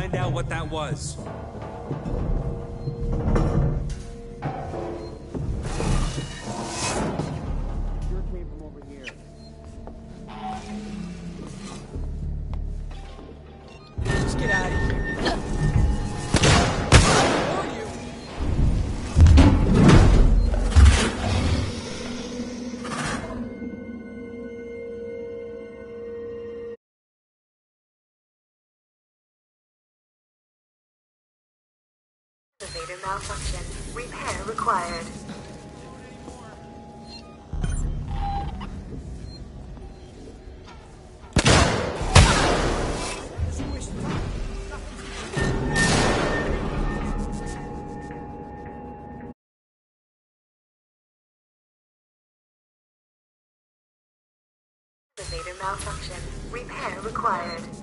find out what that was. Malfunction. Repair required. Elevator malfunction. Repair required.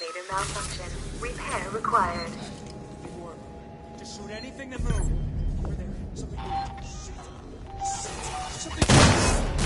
Elevator malfunction. Repair required. Just shoot anything that moves. Over there. Something. Something.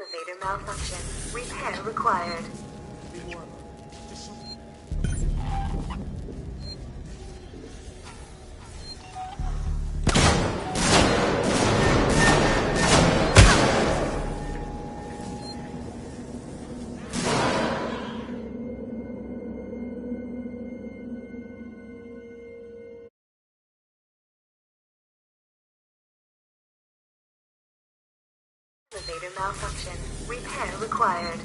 Elevator malfunction. Repair required. Elevator malfunction. Repair required.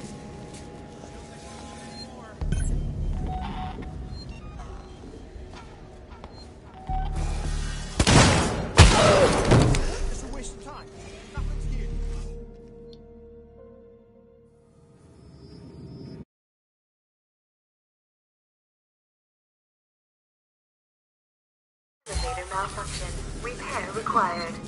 It's a waste of time. Nothing's here. Elevator malfunction. Repair required.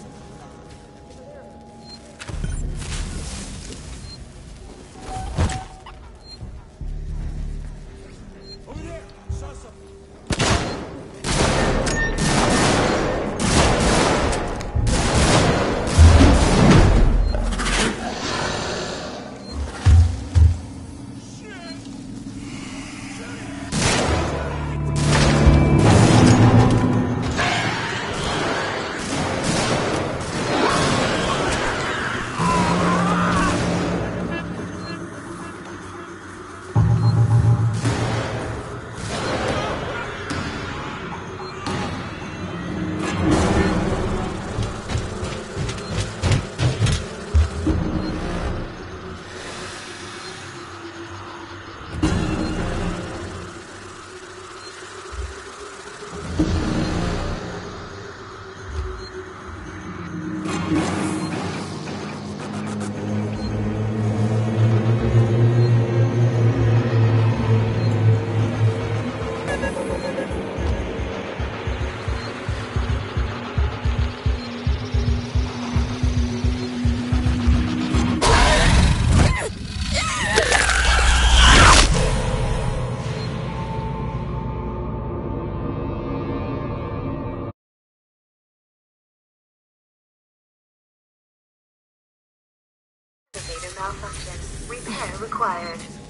malfunction. Repair required.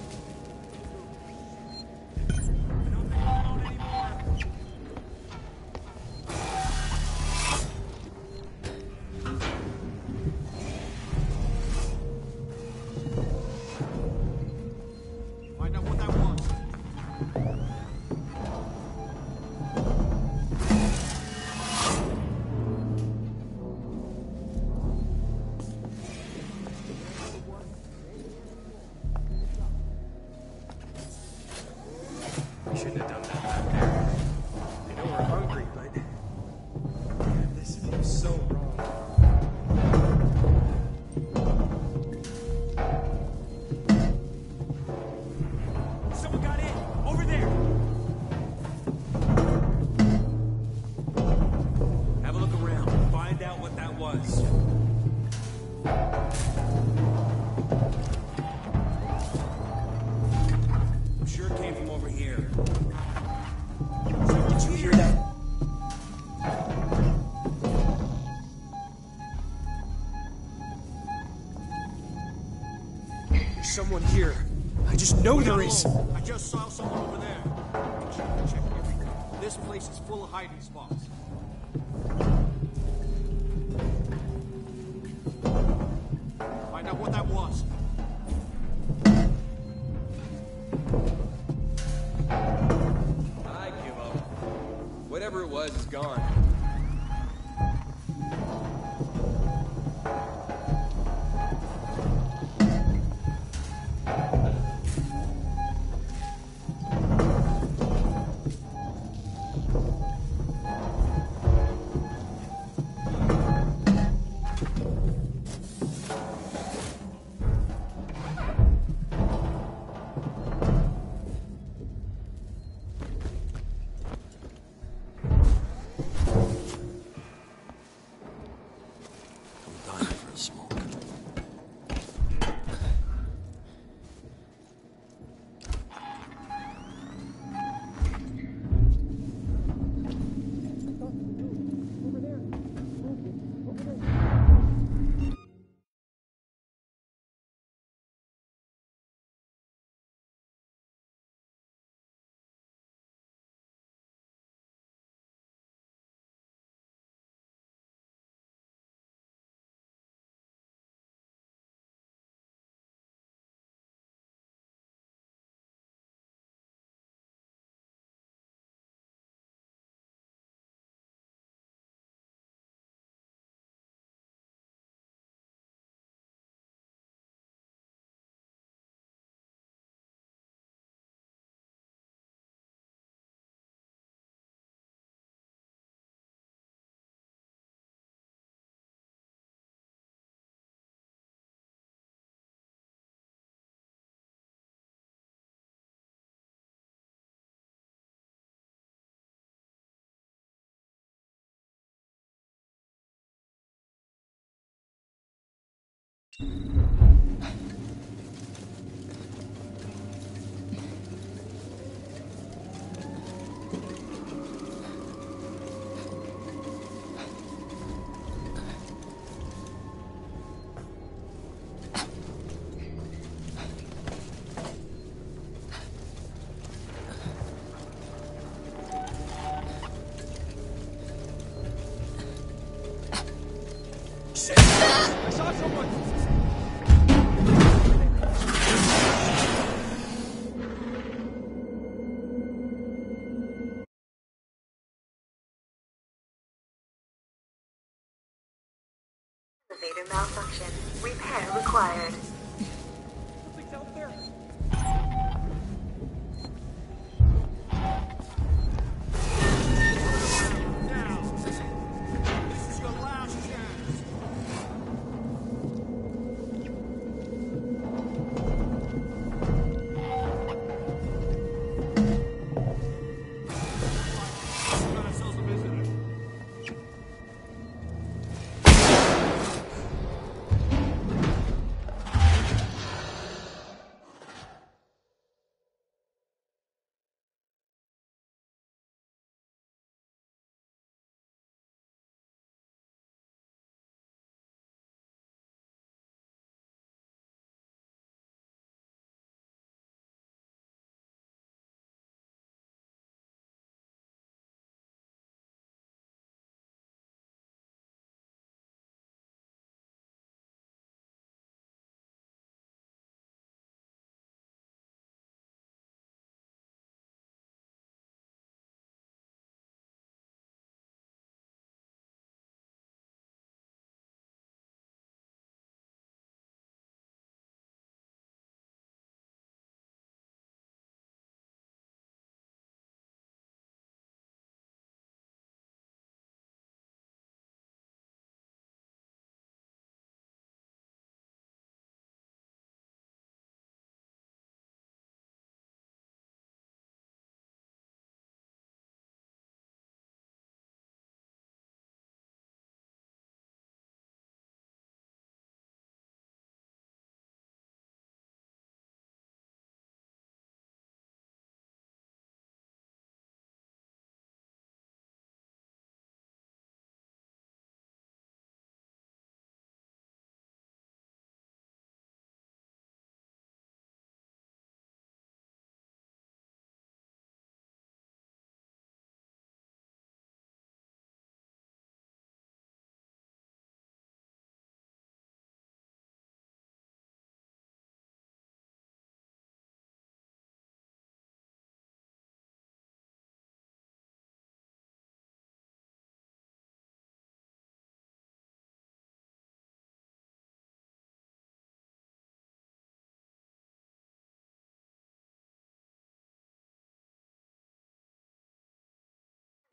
anyone here. I just know there is. I just saw someone over there. Check, check everything. This place is full of hiding spots. はい。Repair required.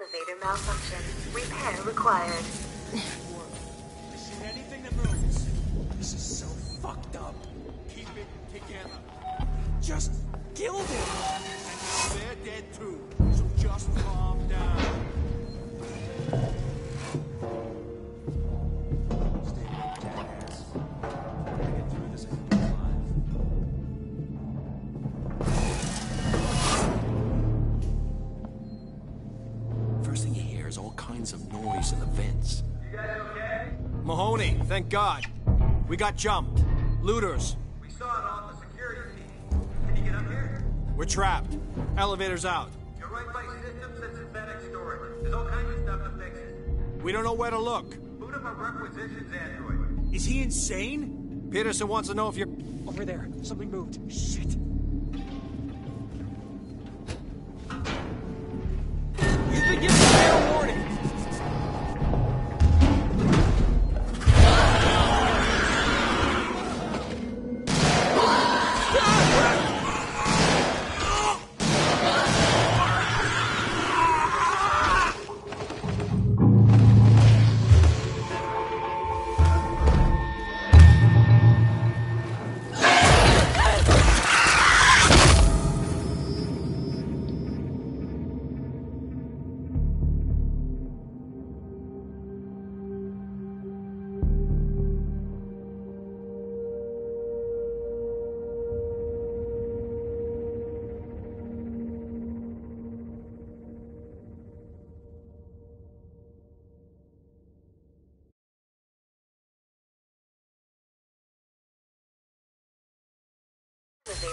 Elevator malfunction. Repair required. To anything that moves. This is so fucked up. Keep it together. Just killed him. And they're dead too. So just calm down. Thank God. We got jumped. Looters. We saw it on the security feed. Can you get up here? We're trapped. Elevator's out. You're right by systems and synthetic storage. There's all kinds of stuff to fix it. We don't know where to look. Boot up a requisitions android. Is he insane? Peterson wants to know if you're. Over there. Something moved. Shit. You've been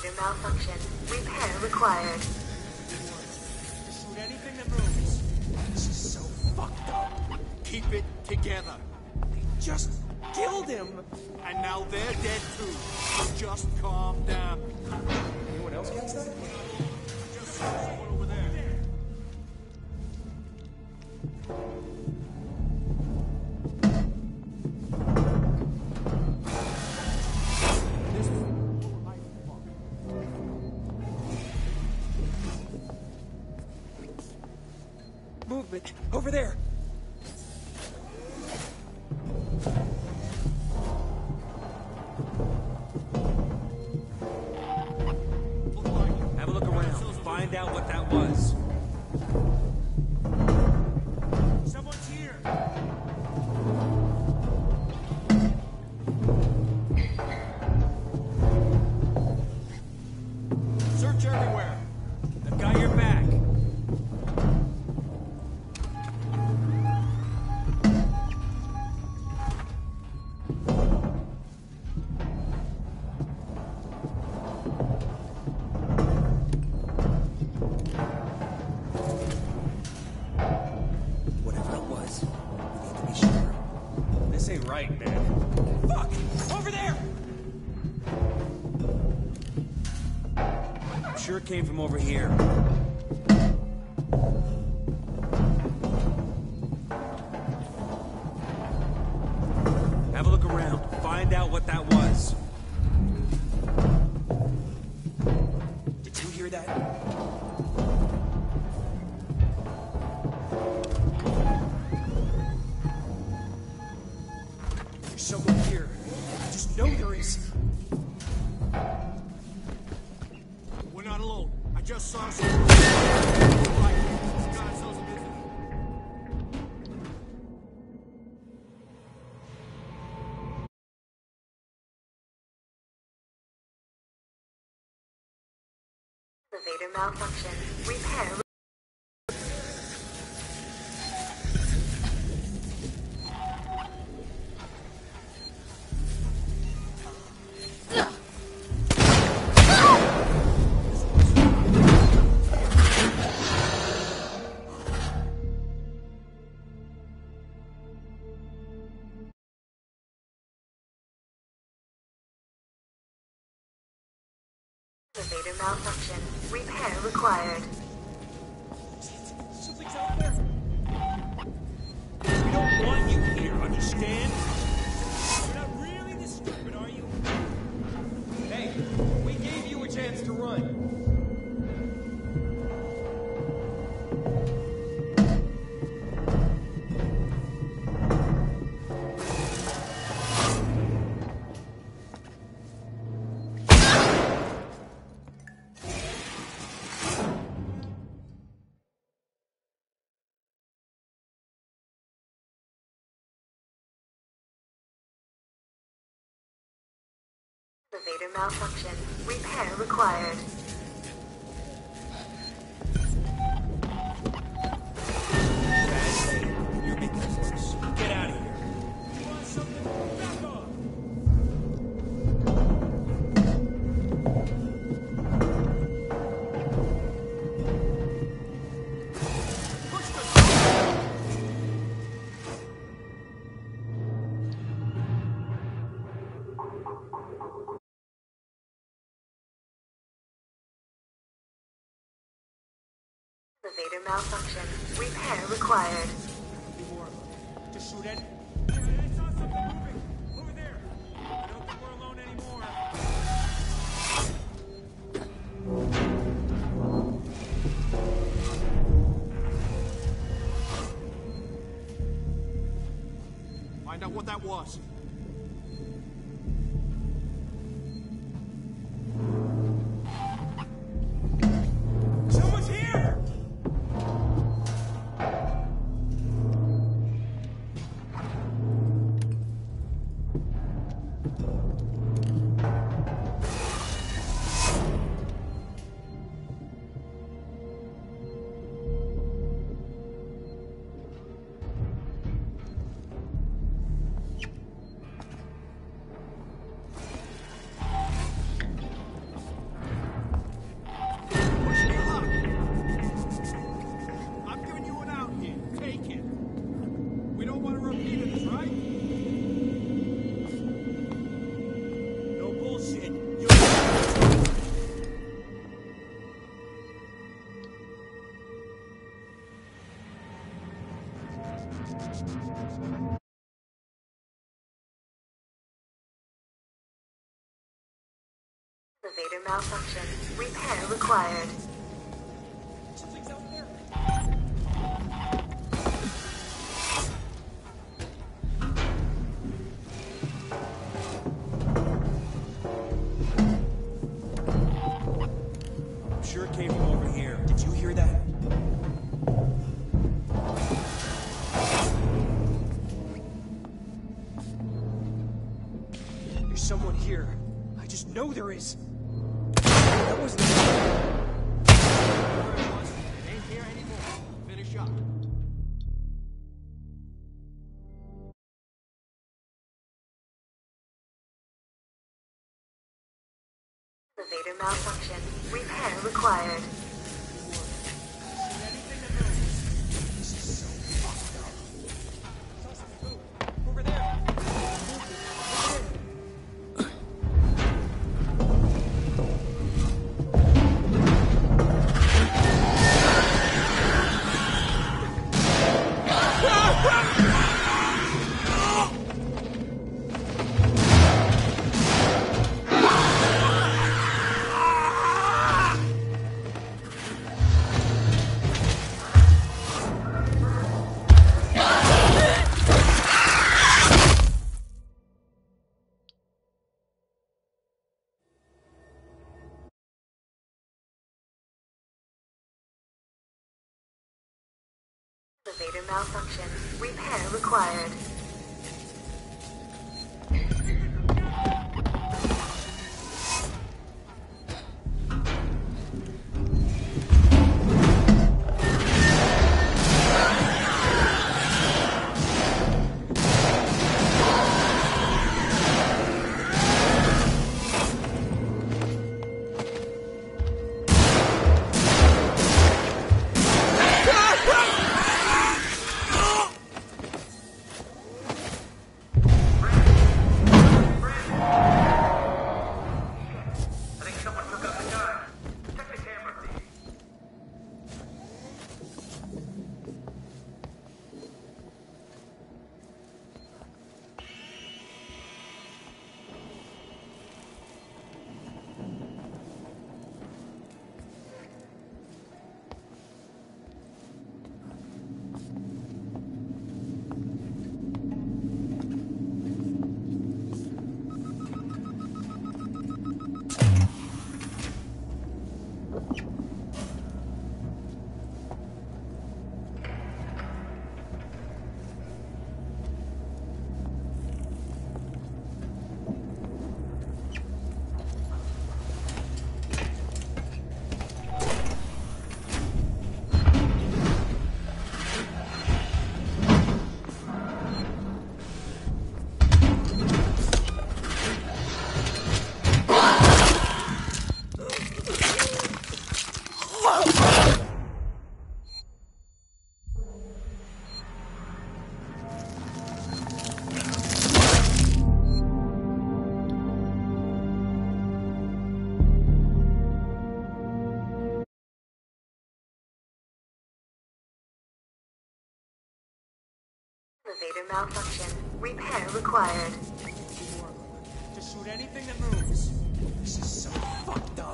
Elevator malfunction. Repair required. Shoot anything that moves. This is so fucked up. Keep it together. They just killed him. And now they're dead too. So just calm down. Anyone else gets that? Just over there. Here. Elevator malfunction. Repair Elevator malfunction. Repair required. We don't want you here, understand? Elevator malfunction. Repair required. Elevator malfunction. Repair required. Find out what that was. Elevator malfunction. Repair required. I'm sure it came from over here. Did you hear that? There's someone here. I just know there is. Elevator malfunction. Repair required. Malfunction. Repair required. Malfunction. Repair required. Just shoot anything that moves. This is so fucked up.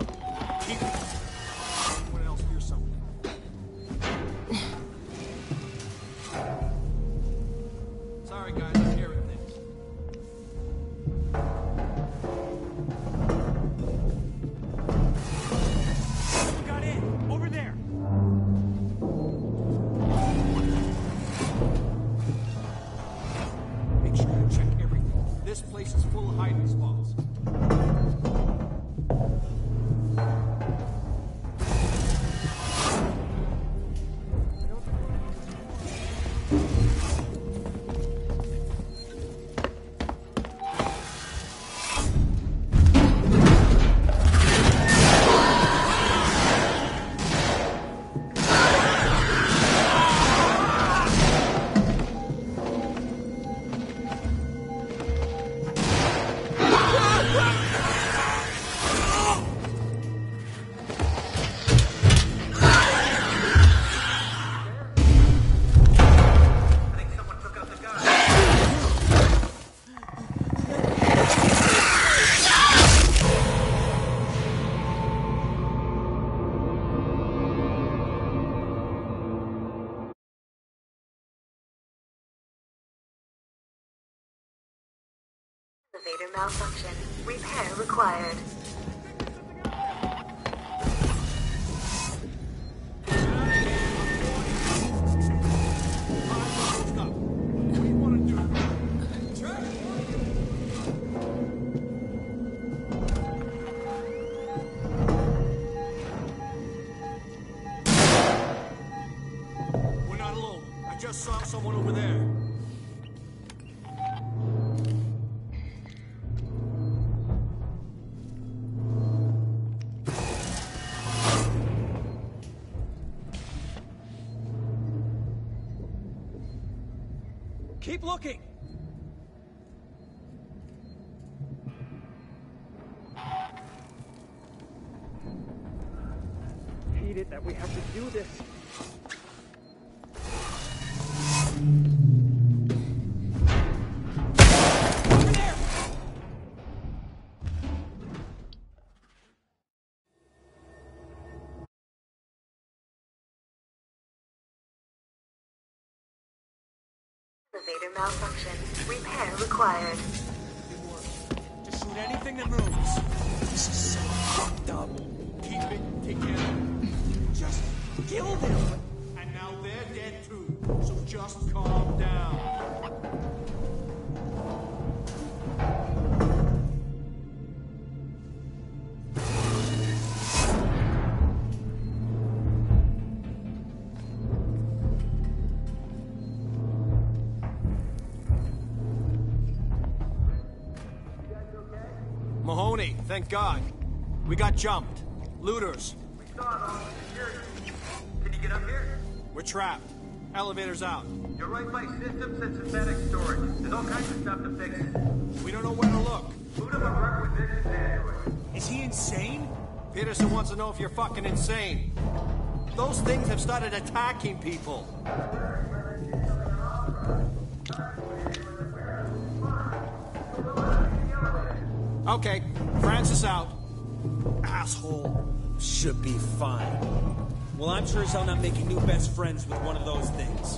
Malfunction. Repair required. Looking. Elevator malfunction. Repair required. Just shoot anything that moves. This is so fucked up. Keep it together. Just kill them. And now they're dead too. So just calm down. Thank God. We got jumped. Looters. We saw it on security. Can you get up here? We're trapped. Elevator's out. You're right by systems and synthetic storage. There's all kinds of stuff to fix. We don't know where to look. Boot up a requisitions android. Is he insane? Peterson wants to know if you're fucking insane. Those things have started attacking people. Okay, Francis out. Asshole. Should be fine. Well, I'm sure as hell not making new best friends with one of those things.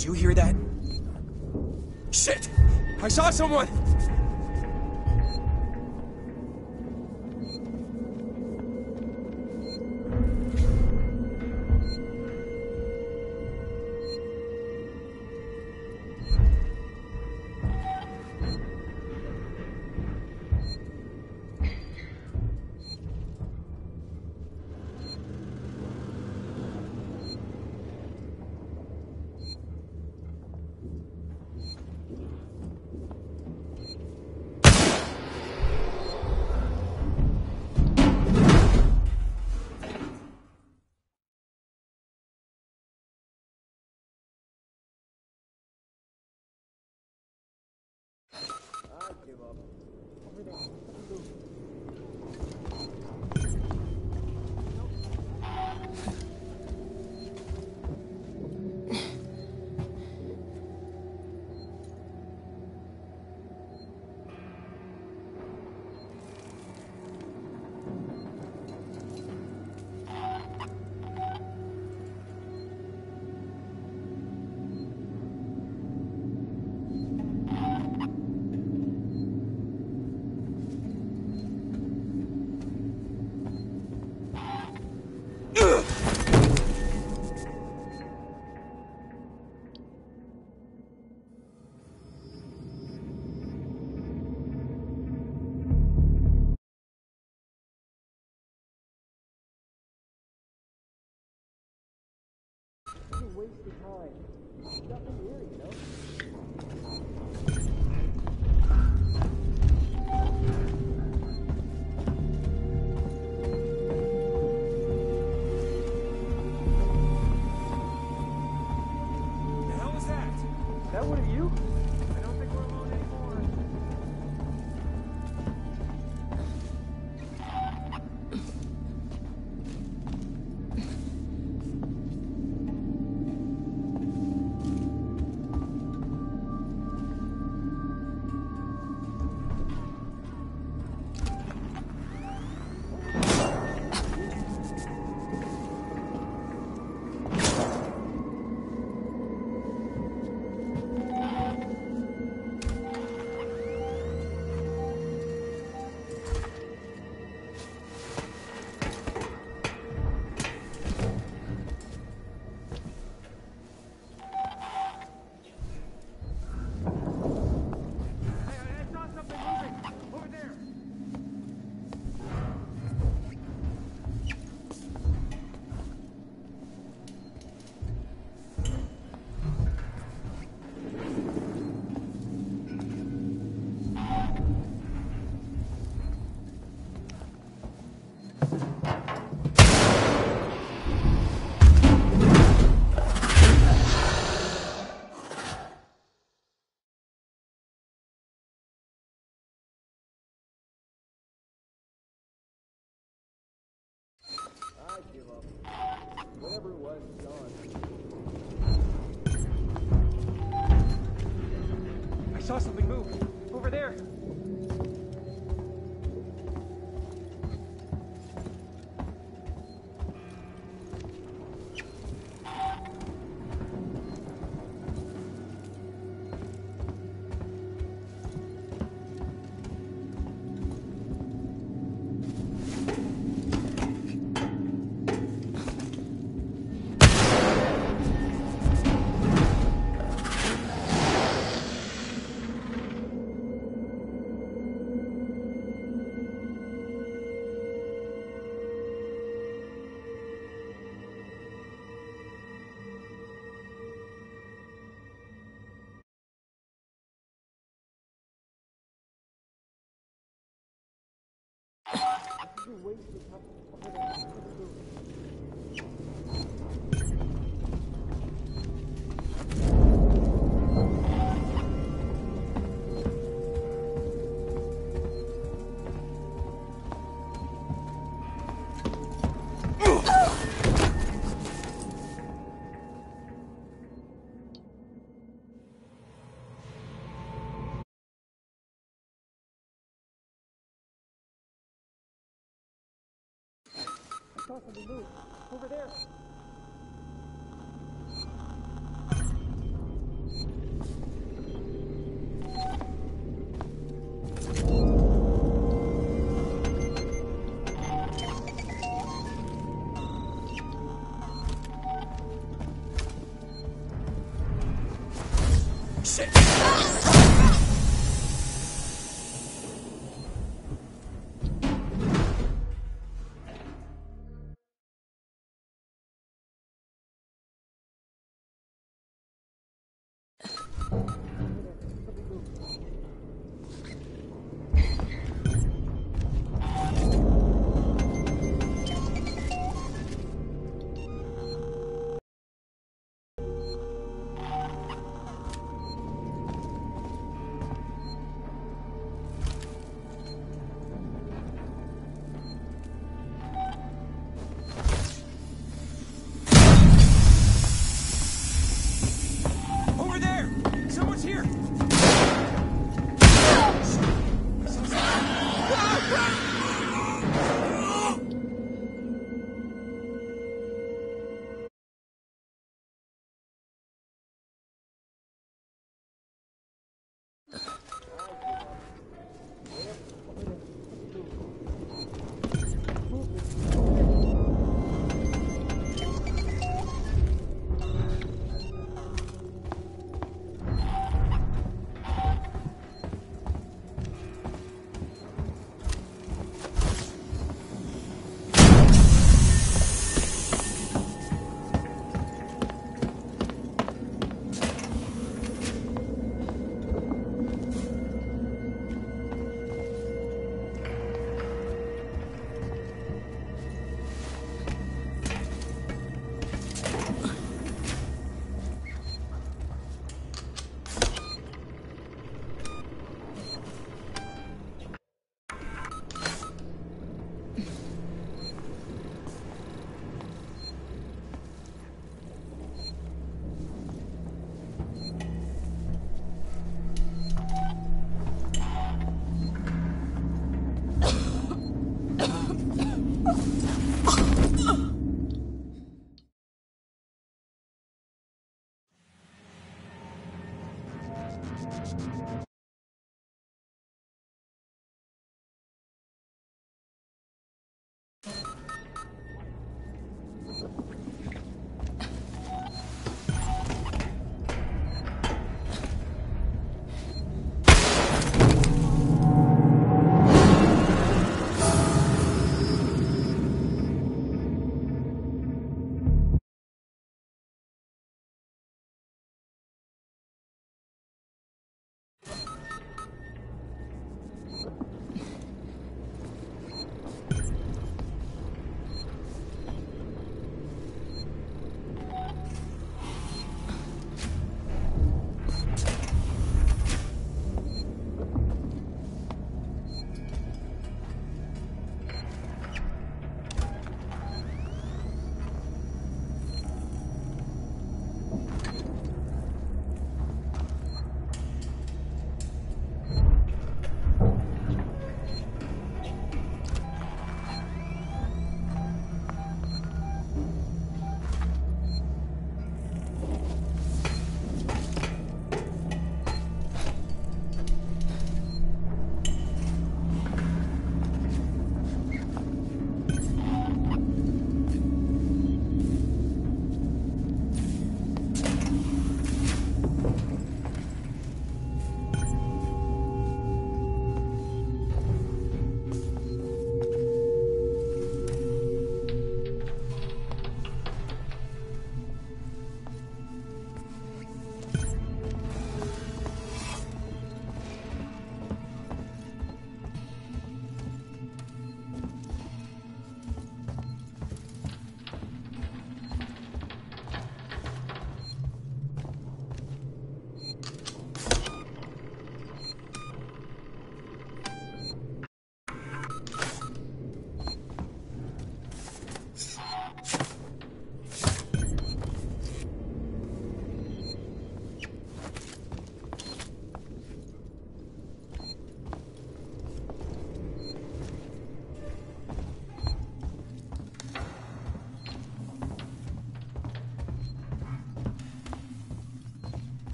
Did you hear that? Shit! I saw someone! The ways to cut I saw something move. Over there.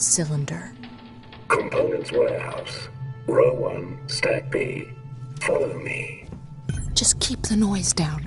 Cylinder. Components Warehouse. Row 1, Stack B. Follow me. Just keep the noise down,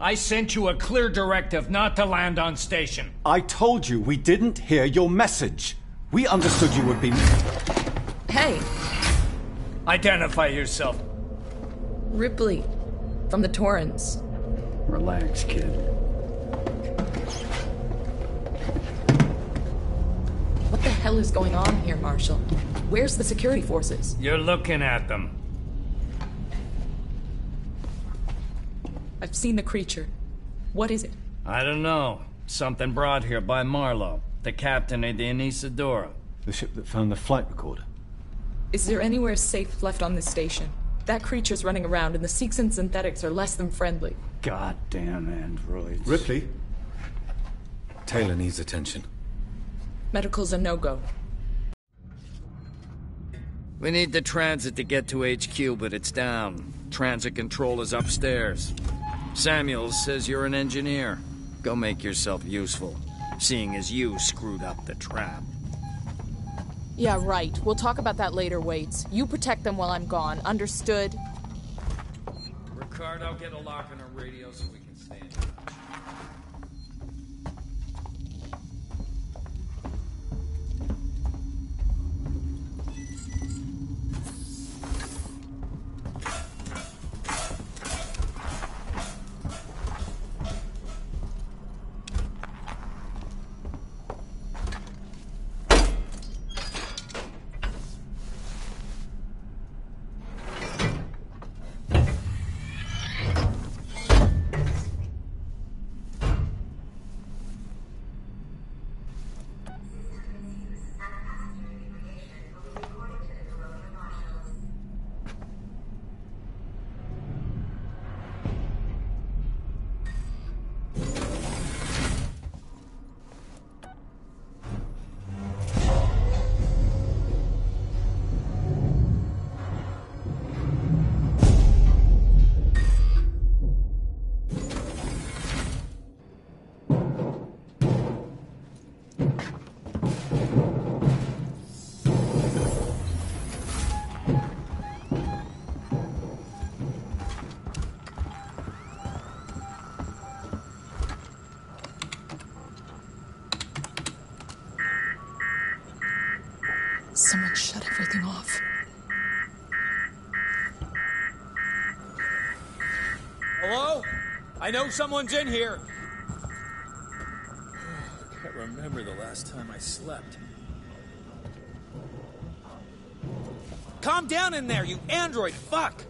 I sent you a clear directive not to land on station. I told you we didn't hear your message. We understood you would be. Hey, Identify yourself. Ripley, from the Torrens. Relax, kid. What the hell is going on here, Marshal? Where's the security forces? You're looking at them. Seen the creature. What is it? I don't know. Something brought here by Marlow, the captain of the Anesidora. The ship that found the flight recorder. Is there anywhere safe left on this station? That creature's running around, and the Seegson synthetics are less than friendly. Goddamn androids. Ripley? Taylor needs attention. Medical's a no-go. We need the transit to get to HQ, but it's down. Transit control is upstairs. Samuels says you're an engineer. Go make yourself useful, seeing as you screwed up the trap. Yeah, right. We'll talk about that later, Waits. You protect them while I'm gone. Understood? Ricardo, get a lock on our radio so we I know someone's in here. I can't remember the last time I slept. Calm down in there, you android fuck!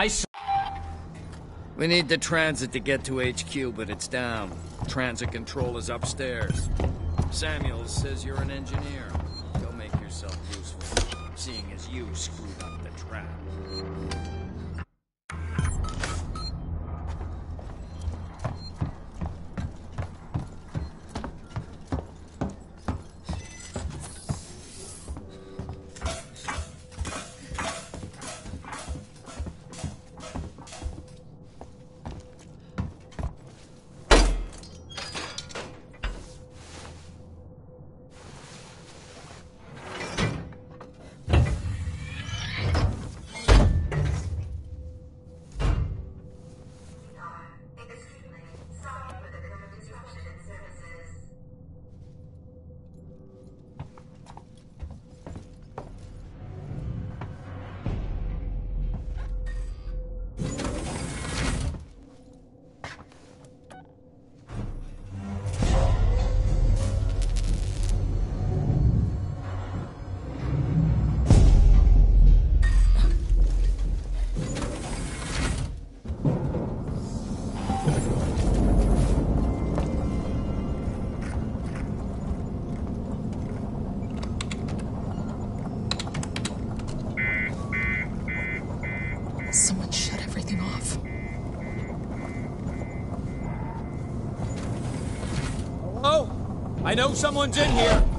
I We need the transit to get to HQ, but it's down. Transit control is upstairs. Samuels says you're an engineer. Go make yourself useful, seeing as you screwed up someone's in here.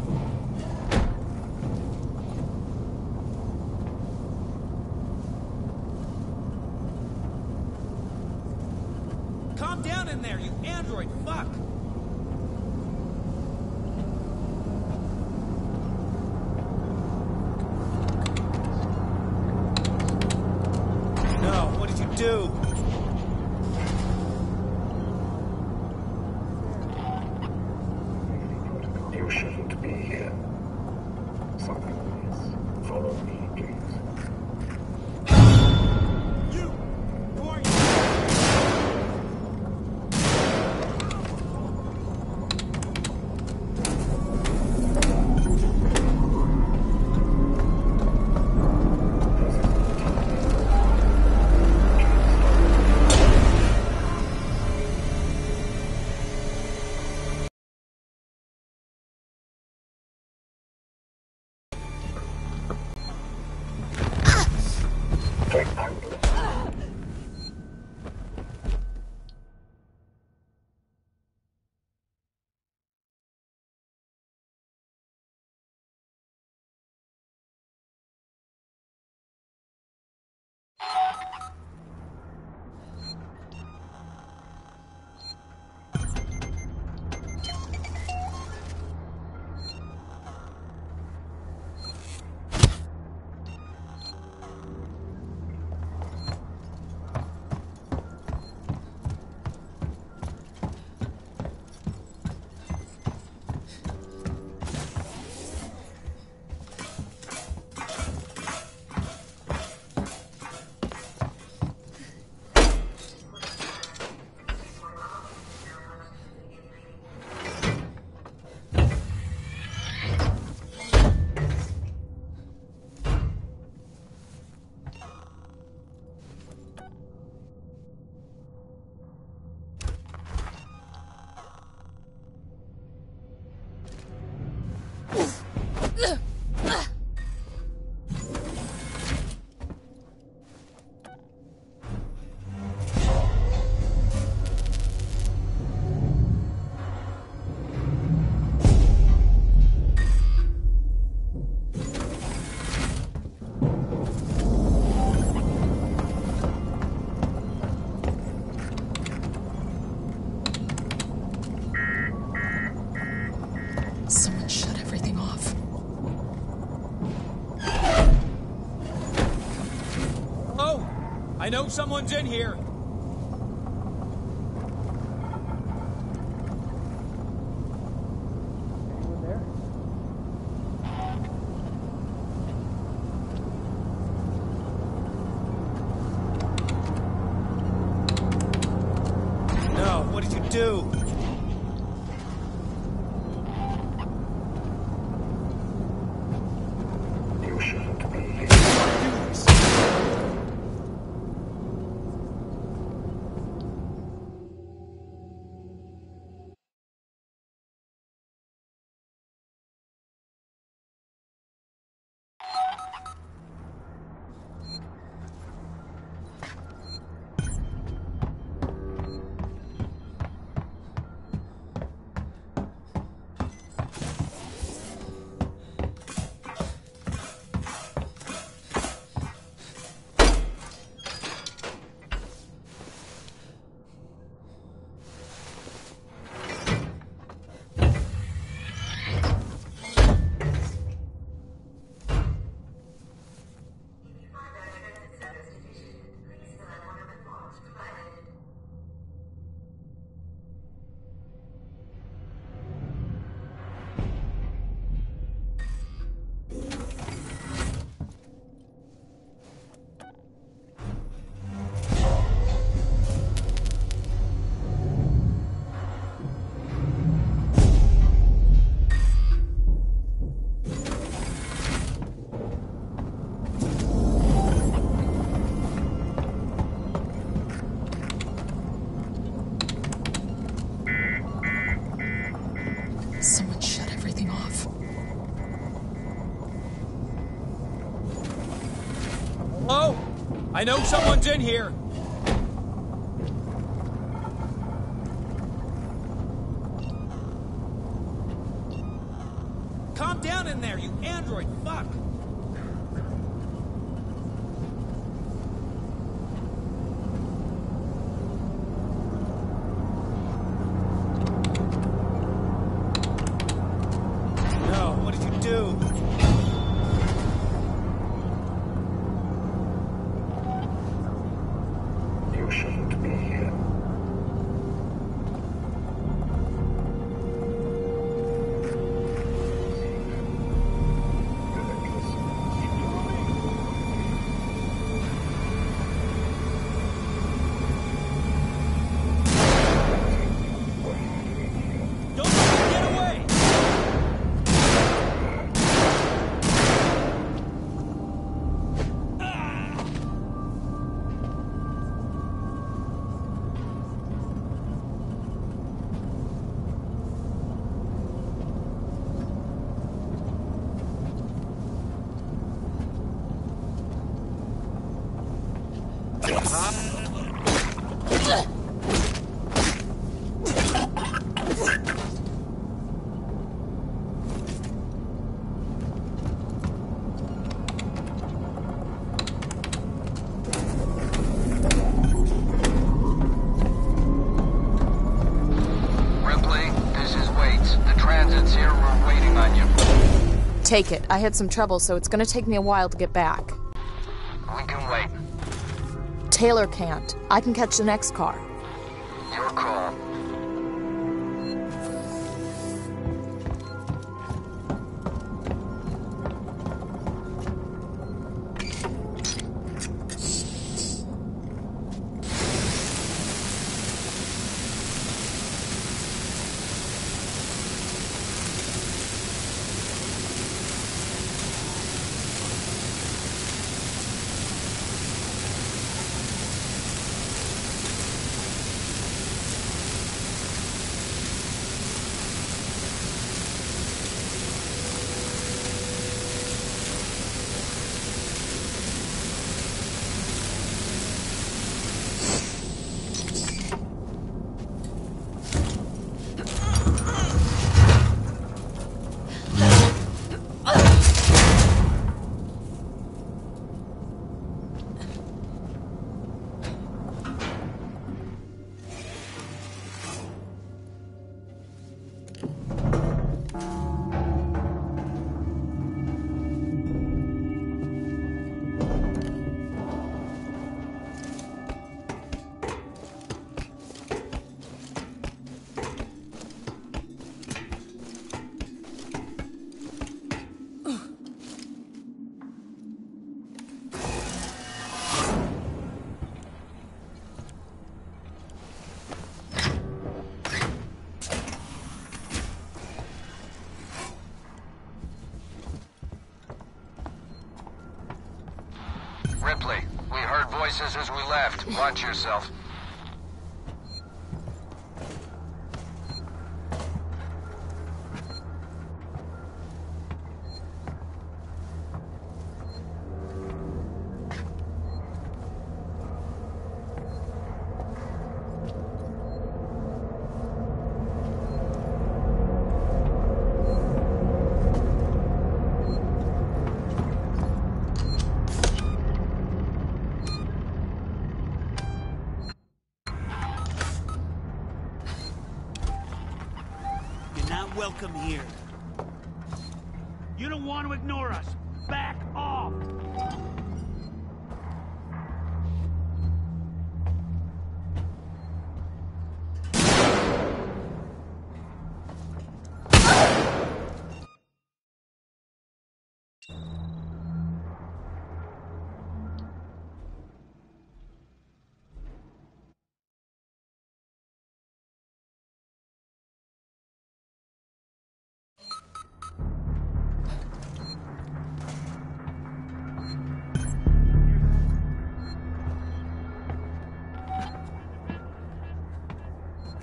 Know someone's in here. I know someone's in here. Take it. I had some trouble, so it's gonna take me a while to get back. We can wait. Taylor can't. I can catch the next car. Yourself.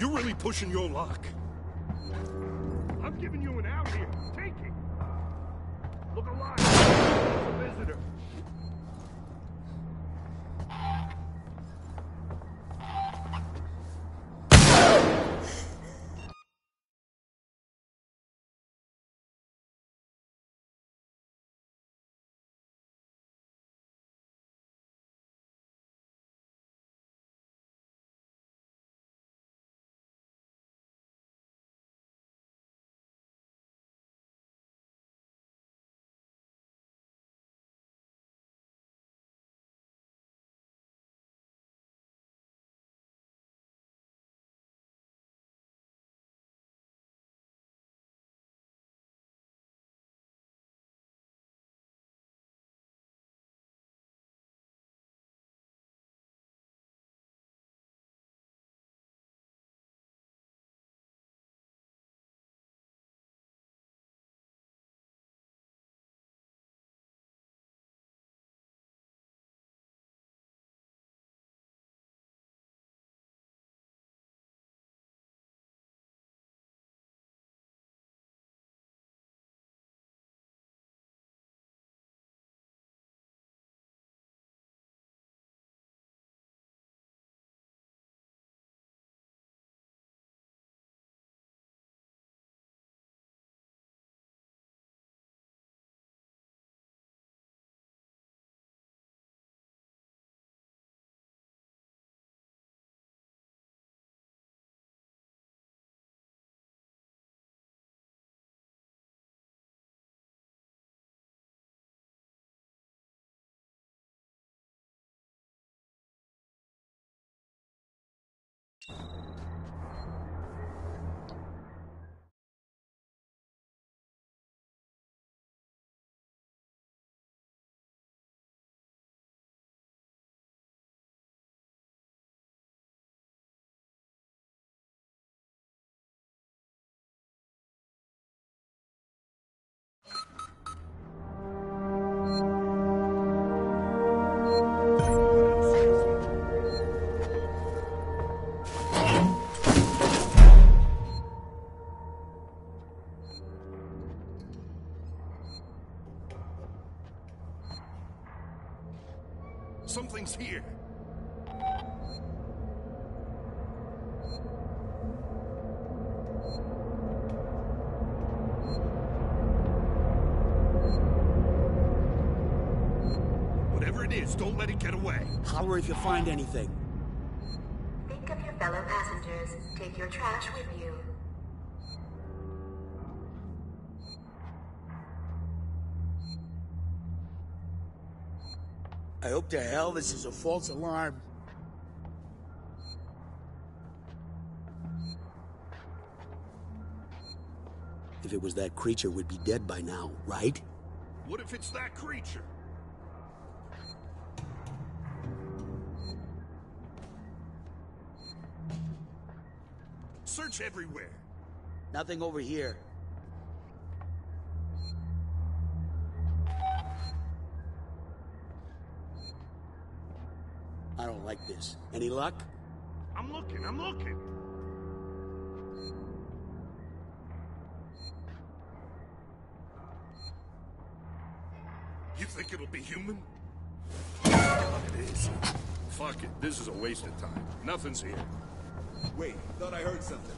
You're really pushing your luck. Something's here. Whatever it is, don't let it get away. Holler if you find anything. Think of your fellow passengers. Take your trash with you. I hope to hell this is a false alarm. If it was that creature, we'd be dead by now, right? What if it's that creature? Search everywhere. Nothing over here. This. Any luck? I'm looking, I'm looking. You think it'll be human? God, It is. Fuck it, this is a waste of time. Nothing's here. Wait, thought I heard something.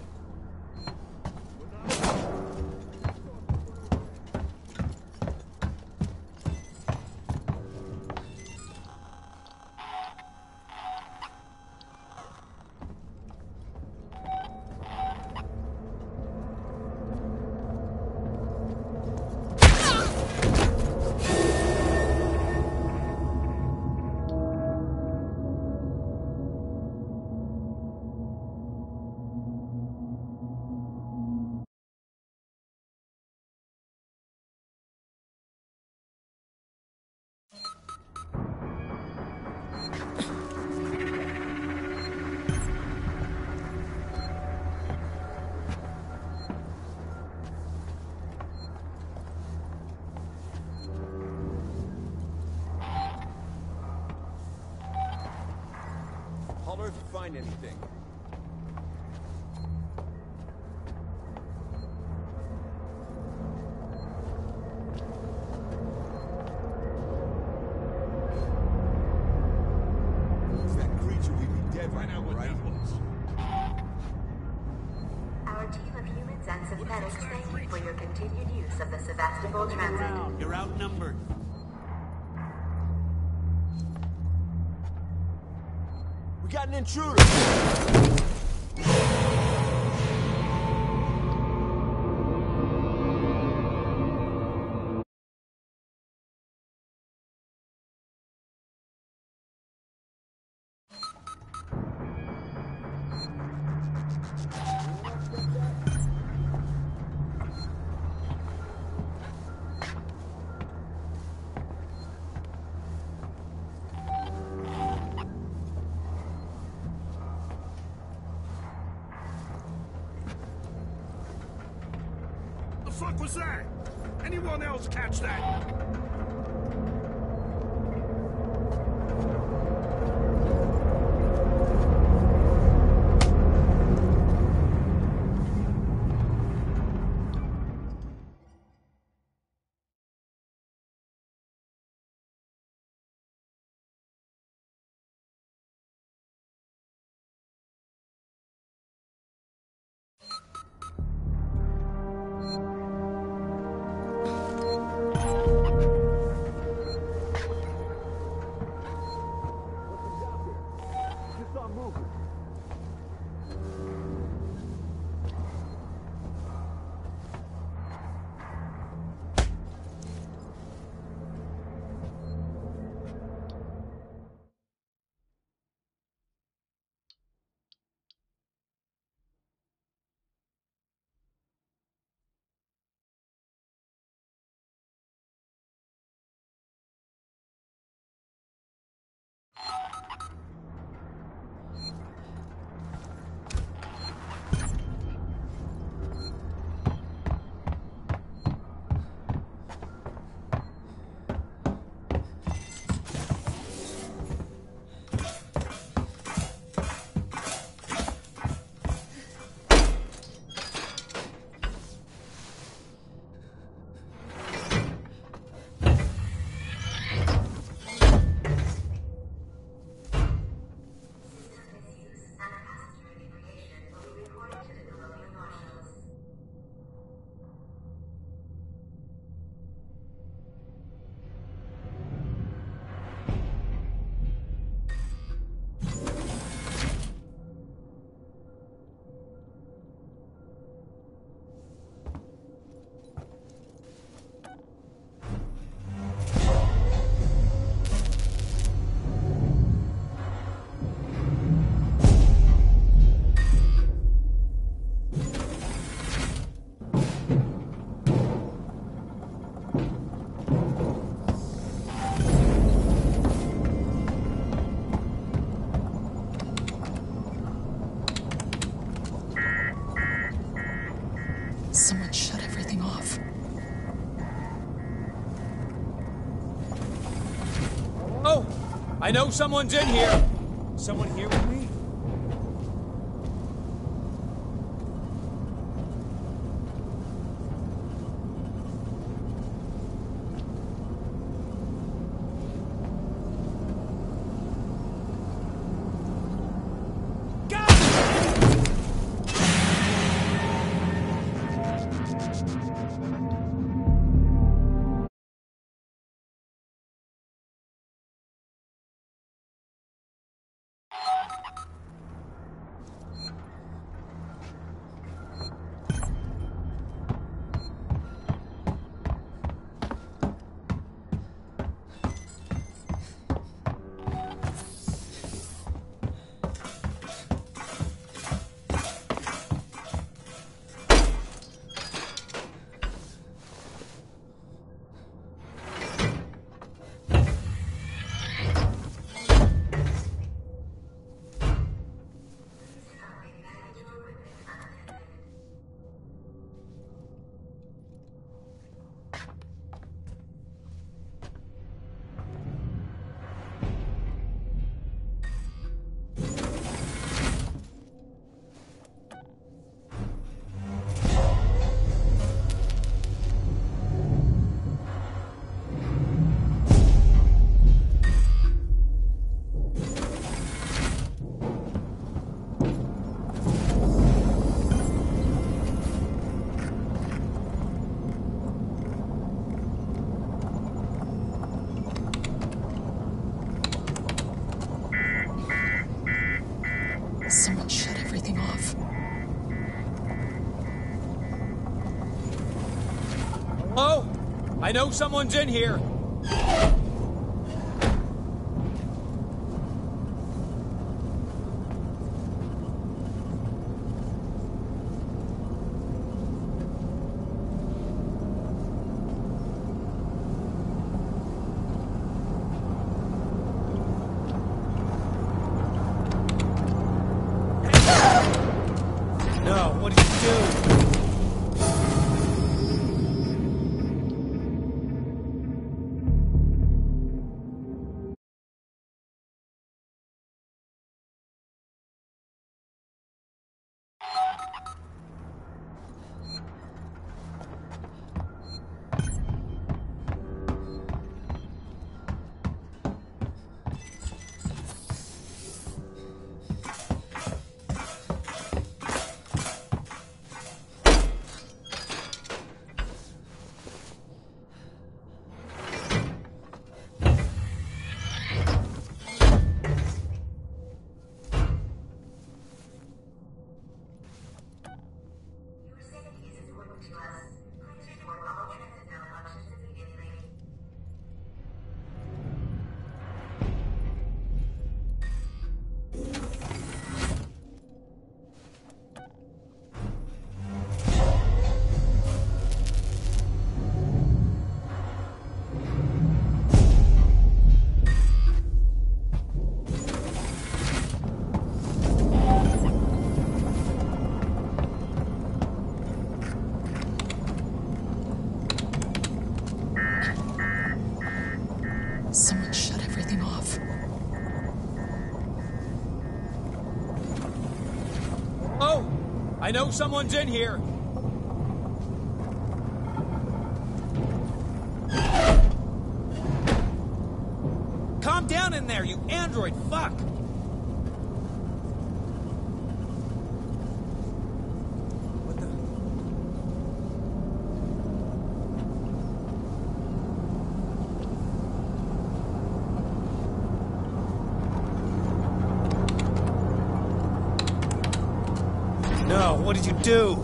Find anything. Intruder! Was that? Anyone else catch that? I know someone's in here. Someone here I know someone's in here. know someone's in here. do?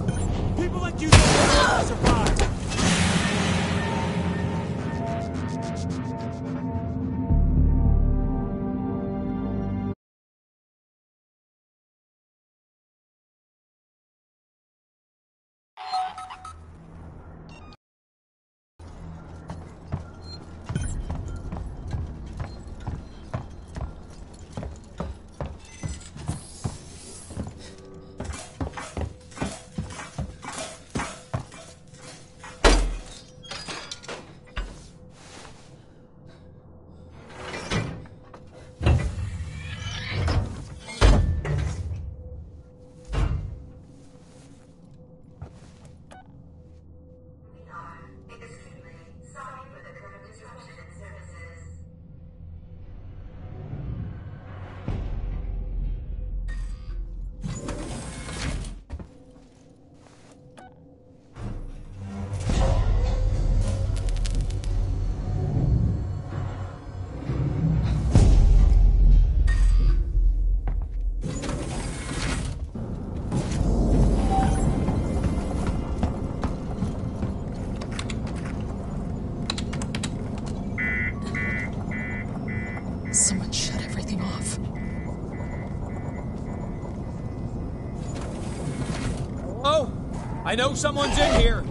I know someone's in here.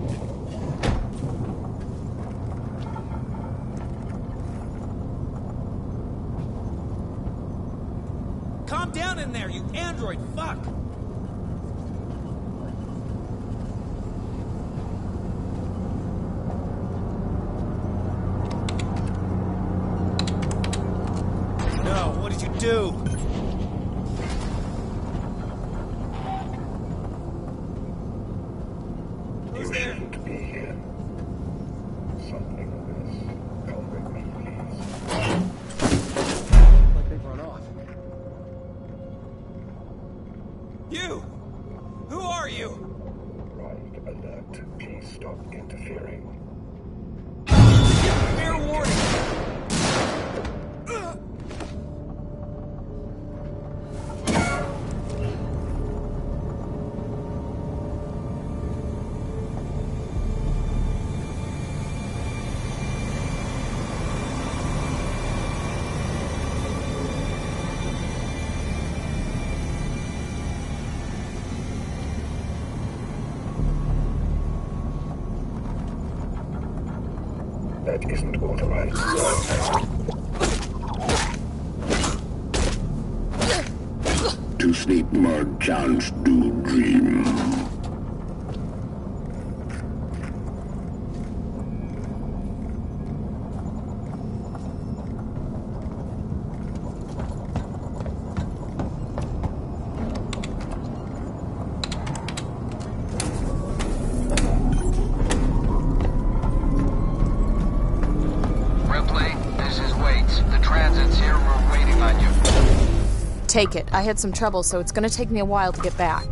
take it. I had some trouble, so it's gonna take me a while to get back.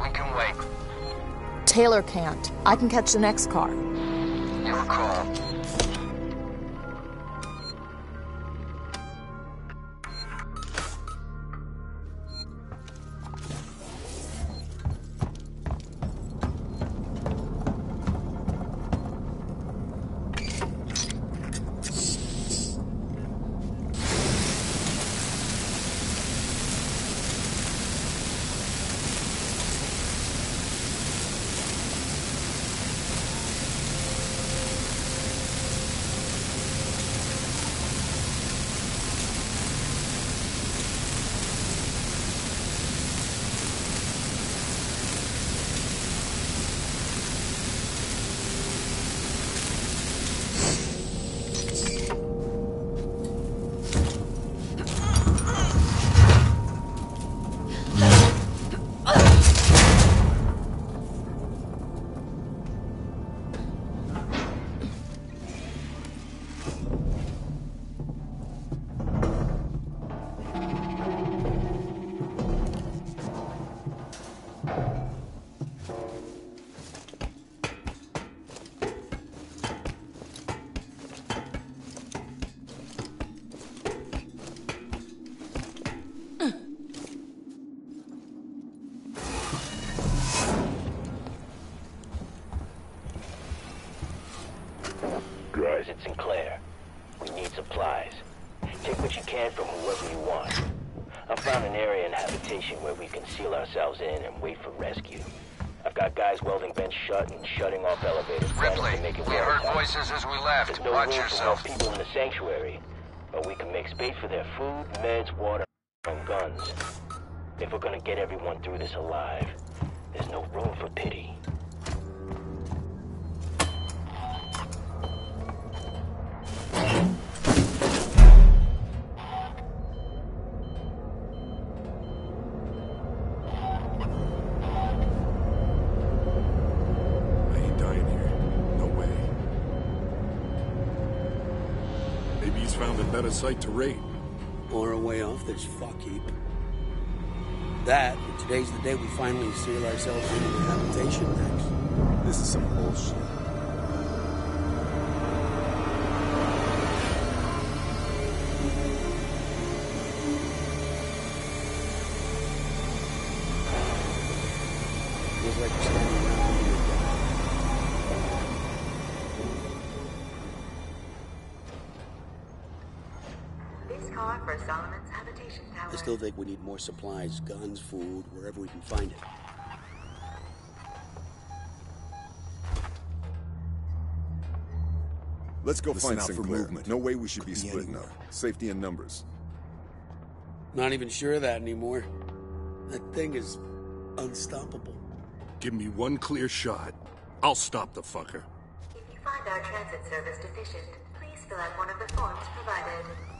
We can wait. Taylor can't. I can catch the next car. Went through this alive. There's no room for pity. better site to raid. Or a way off this fuck heap. That Today's the day we finally seal ourselves into the Habitation Act. This is some bullshit. think we need more supplies, guns, food, wherever we can find it. Let's go Listen find out Sinclair. for movement. No way we should Could be, be splitting up. Safety in numbers. Not even sure of that anymore. That thing is unstoppable. Give me one clear shot. I'll stop the fucker. If you find our transit service deficient, please fill out one of the forms provided.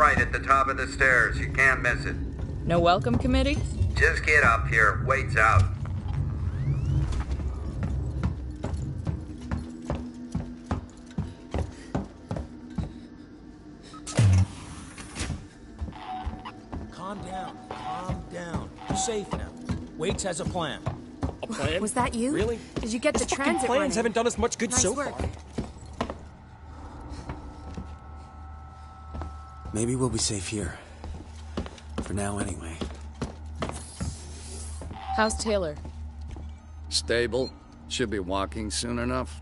Right at the top of the stairs. You can't miss it. No welcome committee? Just get up here. Wait's out. Calm down. Calm down. You're safe now. Waits has a plan. A plan? Was that you? Really? Did you get His the transit plans running? haven't done us much good Nice so work. far. Maybe we'll be safe here. For now, anyway. How's Taylor? Stable. Should be walking soon enough.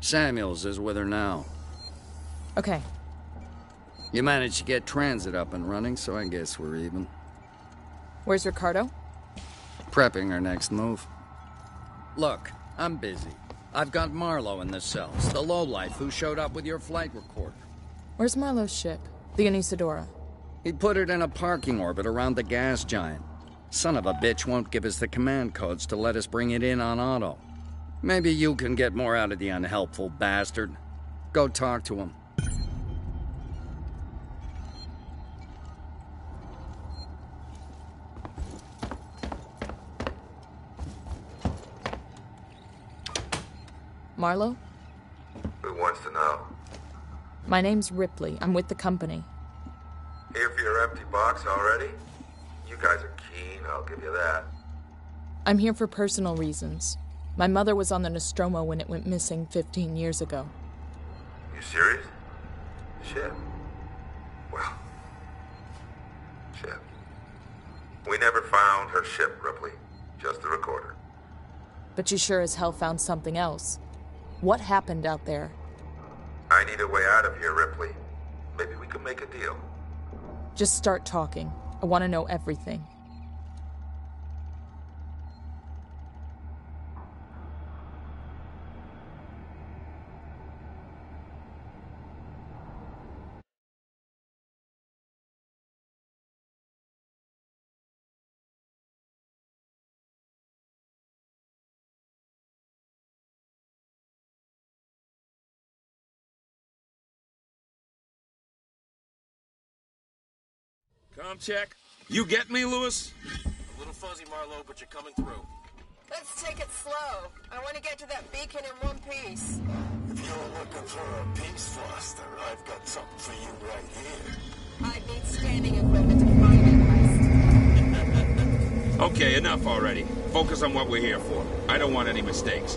Samuels is with her now. Okay. You managed to get transit up and running, so I guess we're even. Where's Ricardo? Prepping our next move. Look, I'm busy. I've got Marlow in the cells, the lowlife who showed up with your flight recorder. Where's Marlow's ship? The Anesidora. He put it in a parking orbit around the gas giant. Son of a bitch won't give us the command codes to let us bring it in on auto. Maybe you can get more out of the unhelpful bastard. Go talk to him. Marlow? Who wants to know? My name's Ripley. I'm with the company. Here for your empty box already? You guys are keen, I'll give you that. I'm here for personal reasons. My mother was on the Nostromo when it went missing 15 years ago. You serious? Shit. Well. Shit. We never found her ship, Ripley. Just the recorder. But you sure as hell found something else. What happened out there? I need a way out of here, Ripley. Maybe we can make a deal. Just start talking. I want to know everything. Com check. You get me, Lewis? A little fuzzy, Marlow, but you're coming through. Let's take it slow. I want to get to that beacon in one piece. If you're looking for a peace Foster, I've got something for you right here. I'd need scanning equipment to find it, Okay, enough already. Focus on what we're here for. I don't want any mistakes.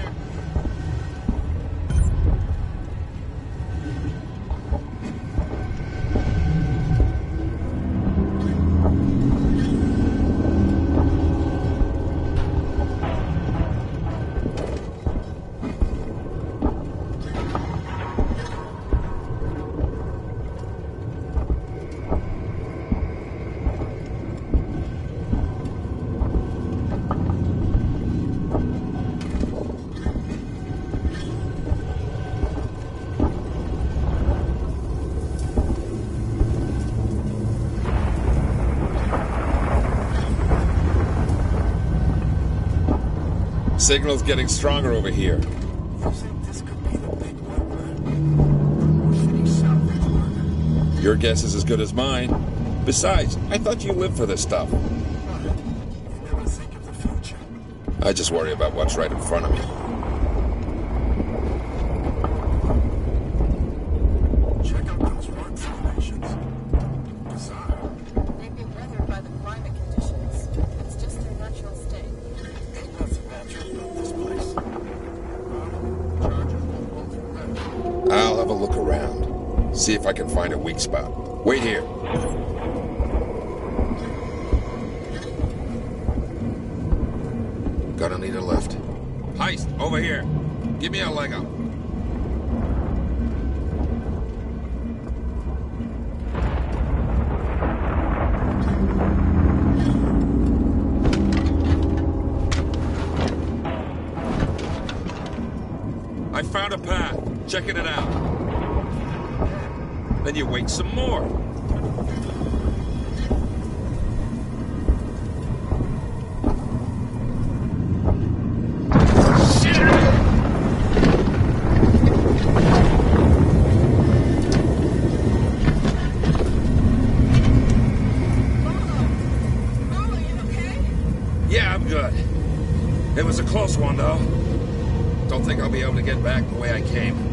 Signal's getting stronger over here. Your guess is as good as mine. Besides, I thought you lived for this stuff. I just worry about what's right in front of me. I can find a weak spot. Wait here. Yeah, I'm good. It was a close one, though. Don't think I'll be able to get back the way I came.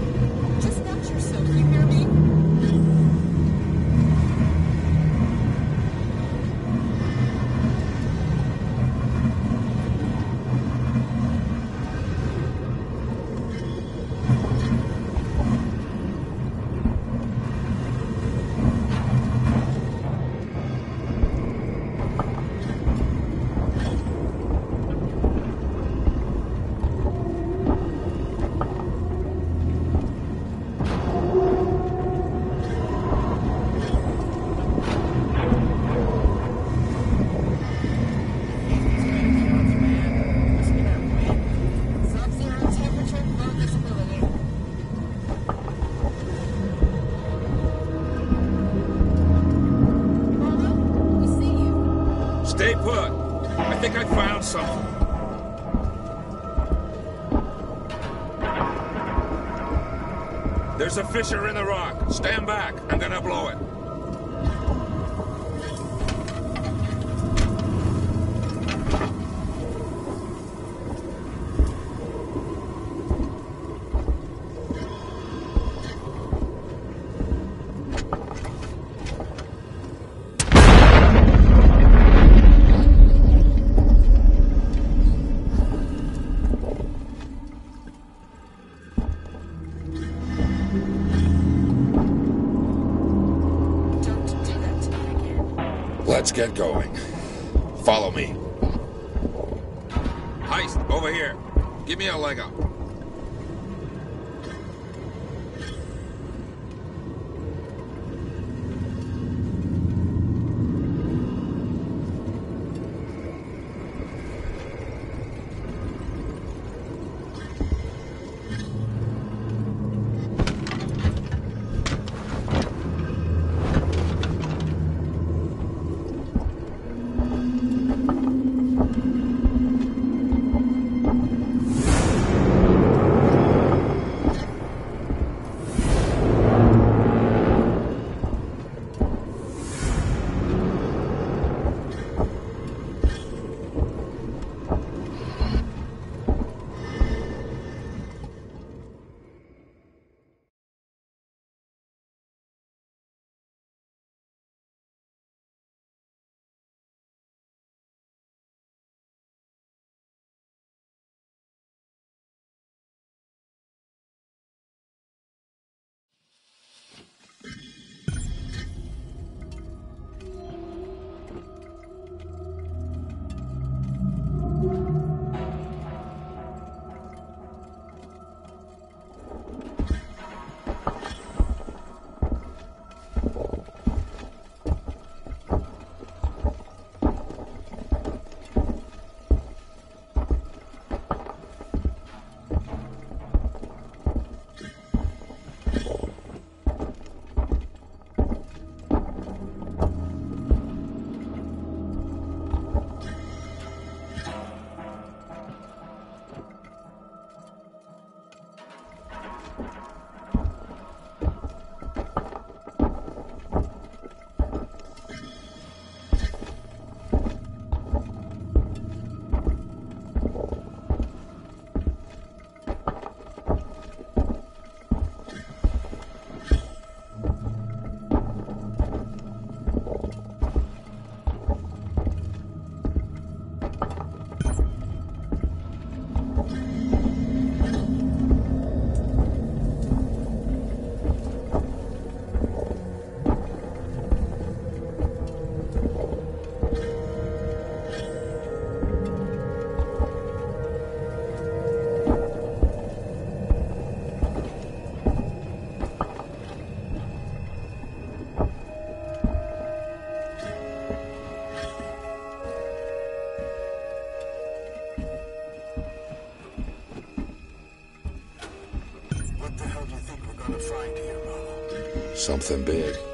Something big.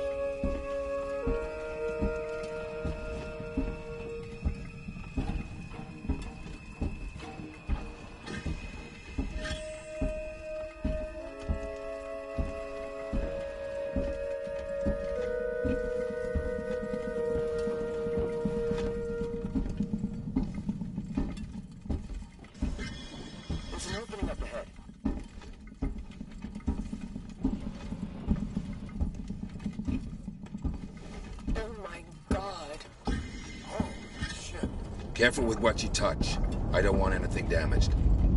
Careful with what you touch. I don't want anything damaged.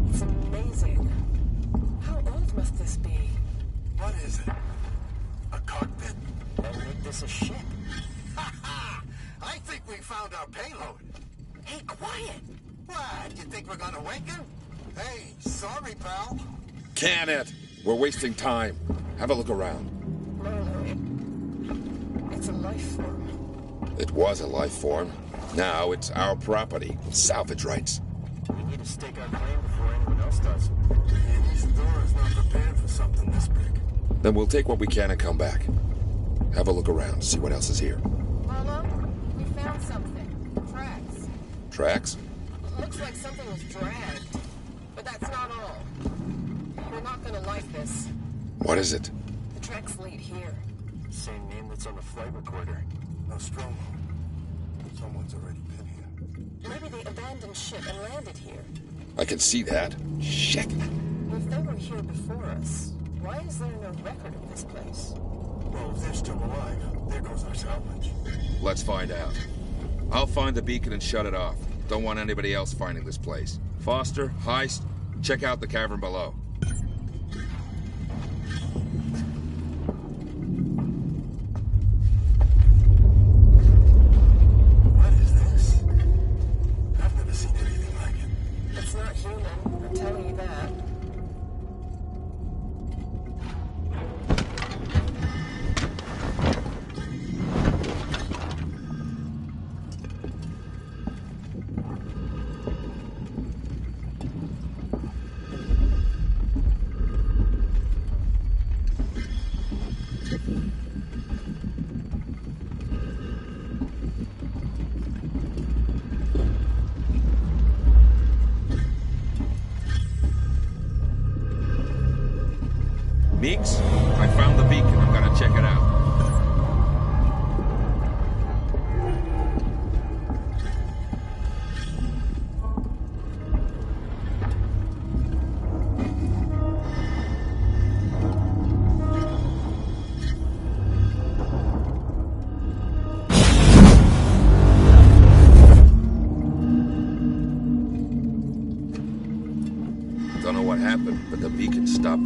It's amazing. How old must this be? What is it? A cockpit? And make this a ship. I think we found our payload. Hey, quiet! What? You think we're gonna waken? Hey, sorry, pal. Can it? We're wasting time. Have a look around. It's a life form. It was a life form. Now it's our property. Salvage rights. We need to stake our claim before anyone else does. Anesidora's not prepared for something this big. Then we'll take what we can and come back. Have a look around, see what else is here. Marlow, we found something. Tracks. Tracks? Looks like something was dragged. But that's not all. We're not gonna like this. What is it? The tracks lead here. Same name that's on the flight recorder. No Nostromo. Someone's already been here. Maybe they abandoned ship and landed here. I can see that. Shit. If they were here before us, why is there no record of this place? Well, if they're still alive, there goes our salvage. Let's find out. I'll find the beacon and shut it off. Don't want anybody else finding this place. Foster, Heist, check out the cavern below.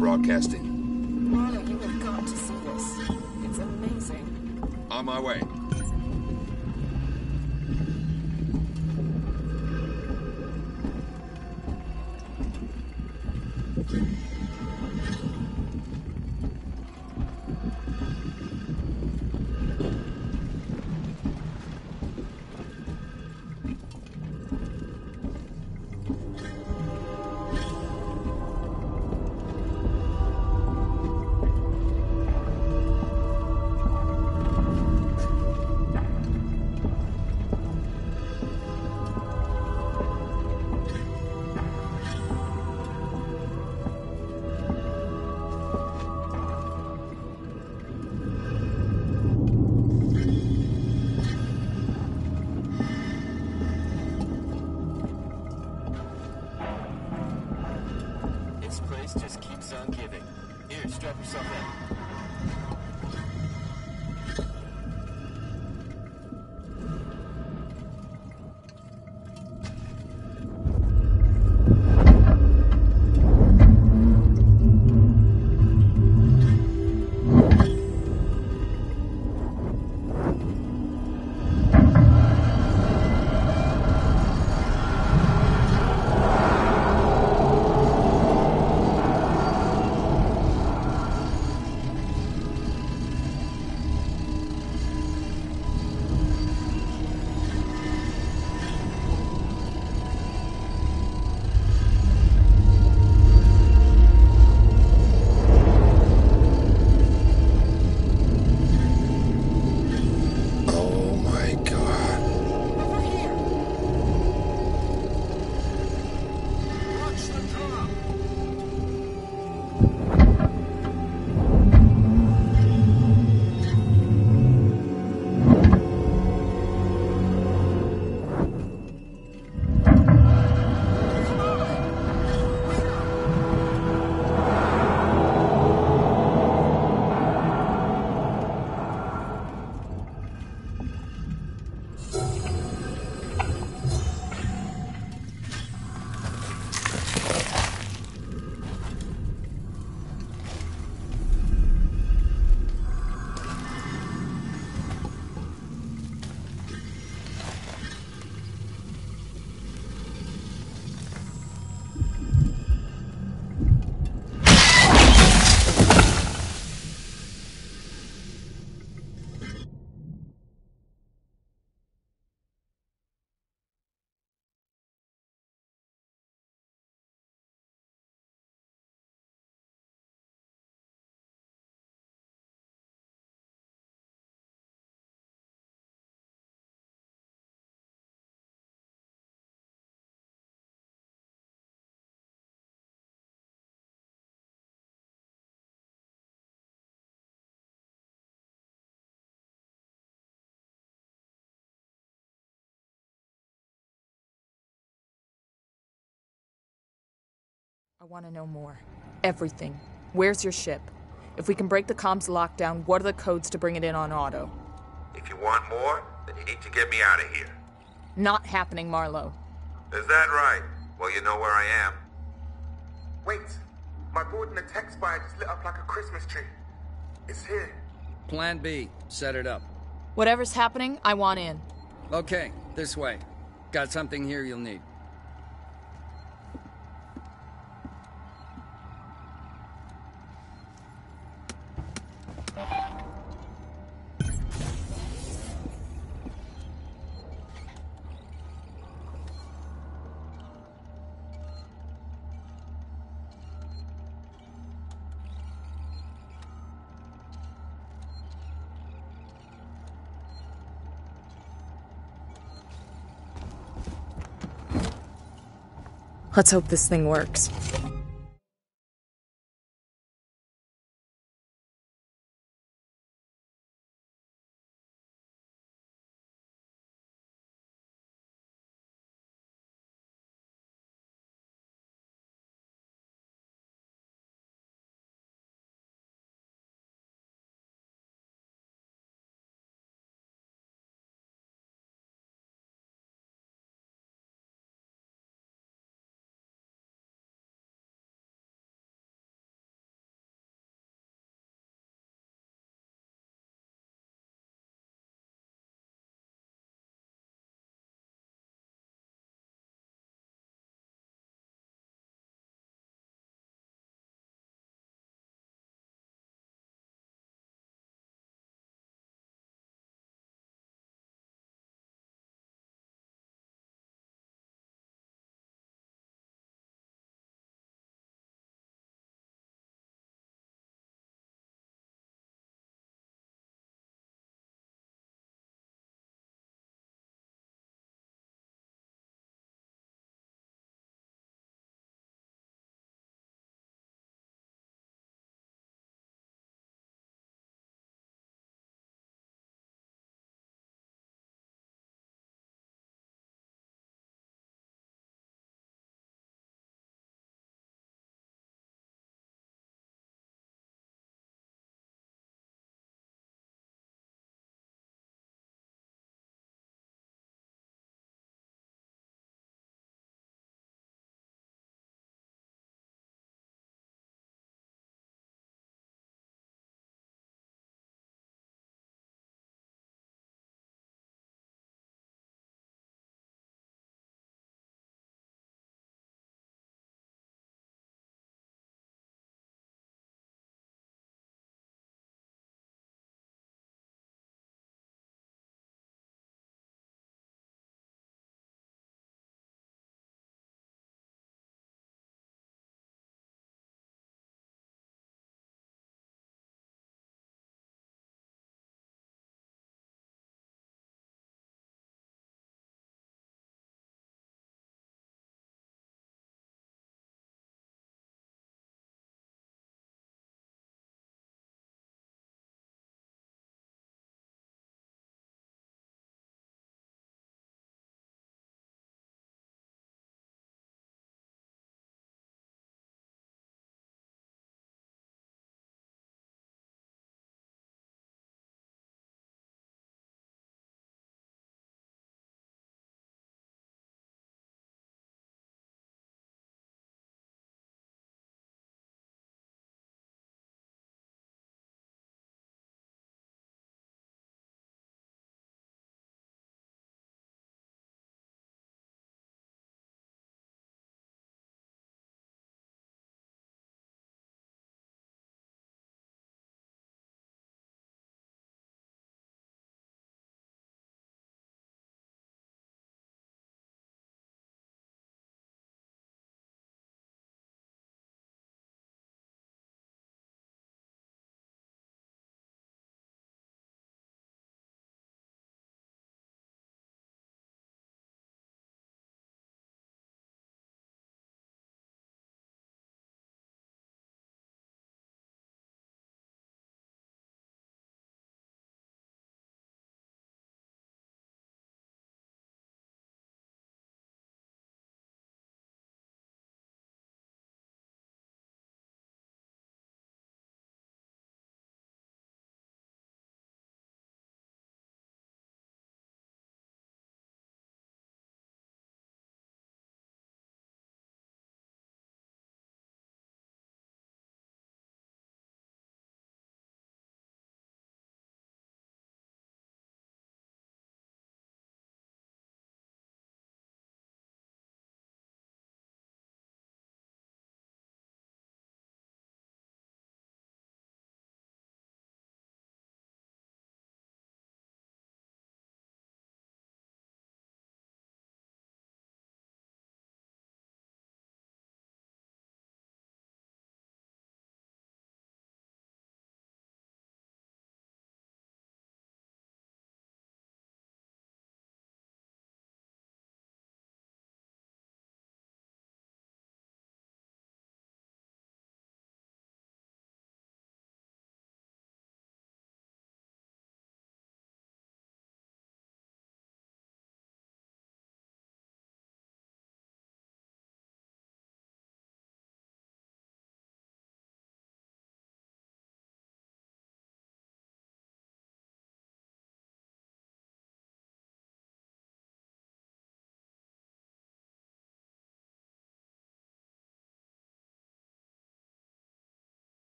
Broadcasting. I want to know more. Everything. Where's your ship? If we can break the comms lockdown, what are the codes to bring it in on auto? If you want more, then you need to get me out of here. Not happening, Marlow. Is that right? Well, you know where I am. Wait. My board in the tech spire just lit up like a Christmas tree. It's here. Plan B. Set it up. Whatever's happening, I want in. Okay, this way. Got something here you'll need. Let's hope this thing works.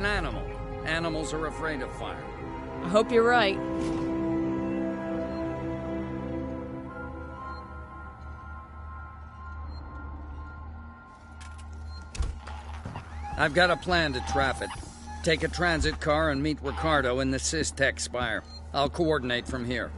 An animal. Animals are afraid of fire. I hope you're right. I've got a plan to trap it. Take a transit car and meet Ricardo in the Systech Spire. I'll coordinate from here.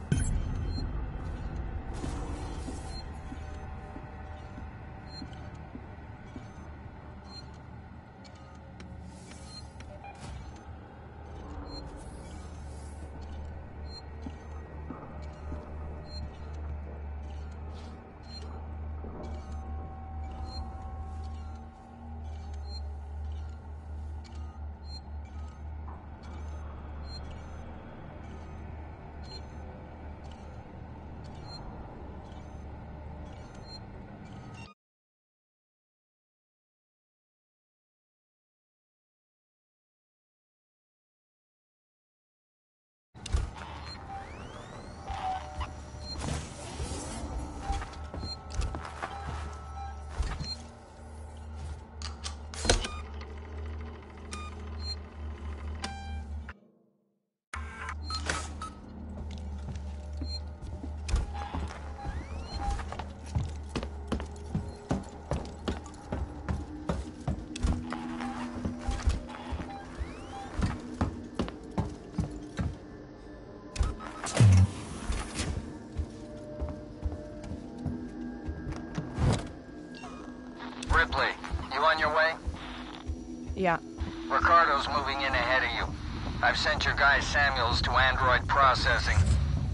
Samuels to android processing.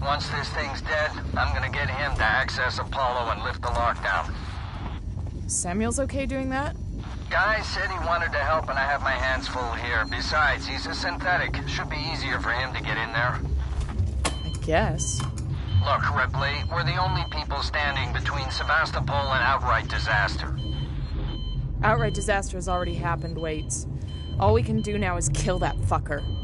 Once this thing's dead, I'm gonna get him to access Apollo and lift the lockdown. Samuel's okay doing that? Guy said he wanted to help and I have my hands full here. Besides, he's a synthetic. Should be easier for him to get in there. I guess. Look, Ripley, we're the only people standing between Sevastopol and outright disaster. Outright disaster has already happened, Waits. All we can do now is kill that fucker.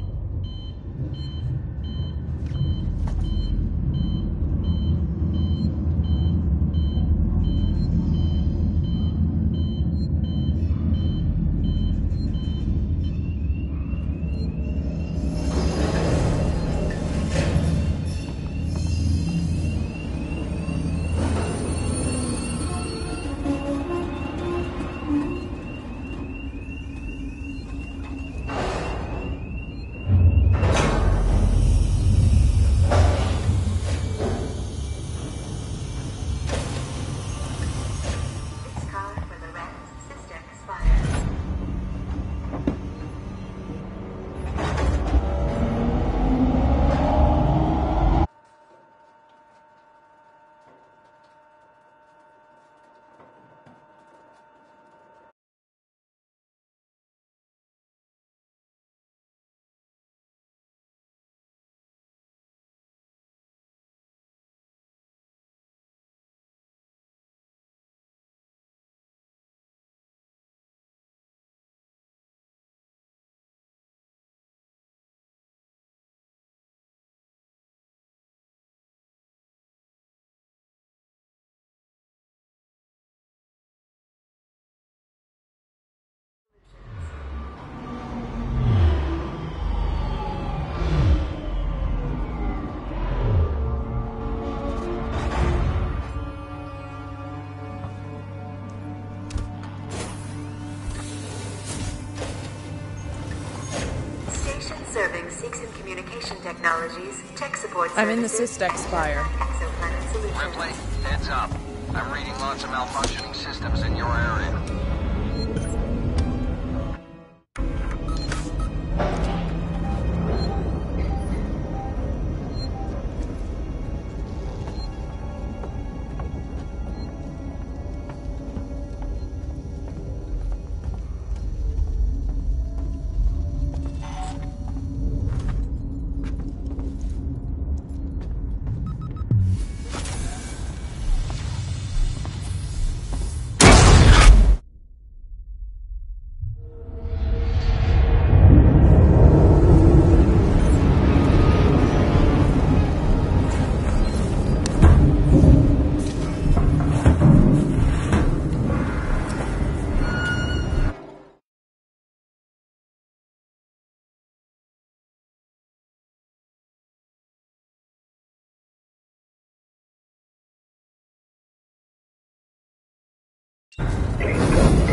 Technologies, tech support I'm in the services, Systech Spire. Ripley, heads up. I'm reading lots of malfunctioning systems in your area.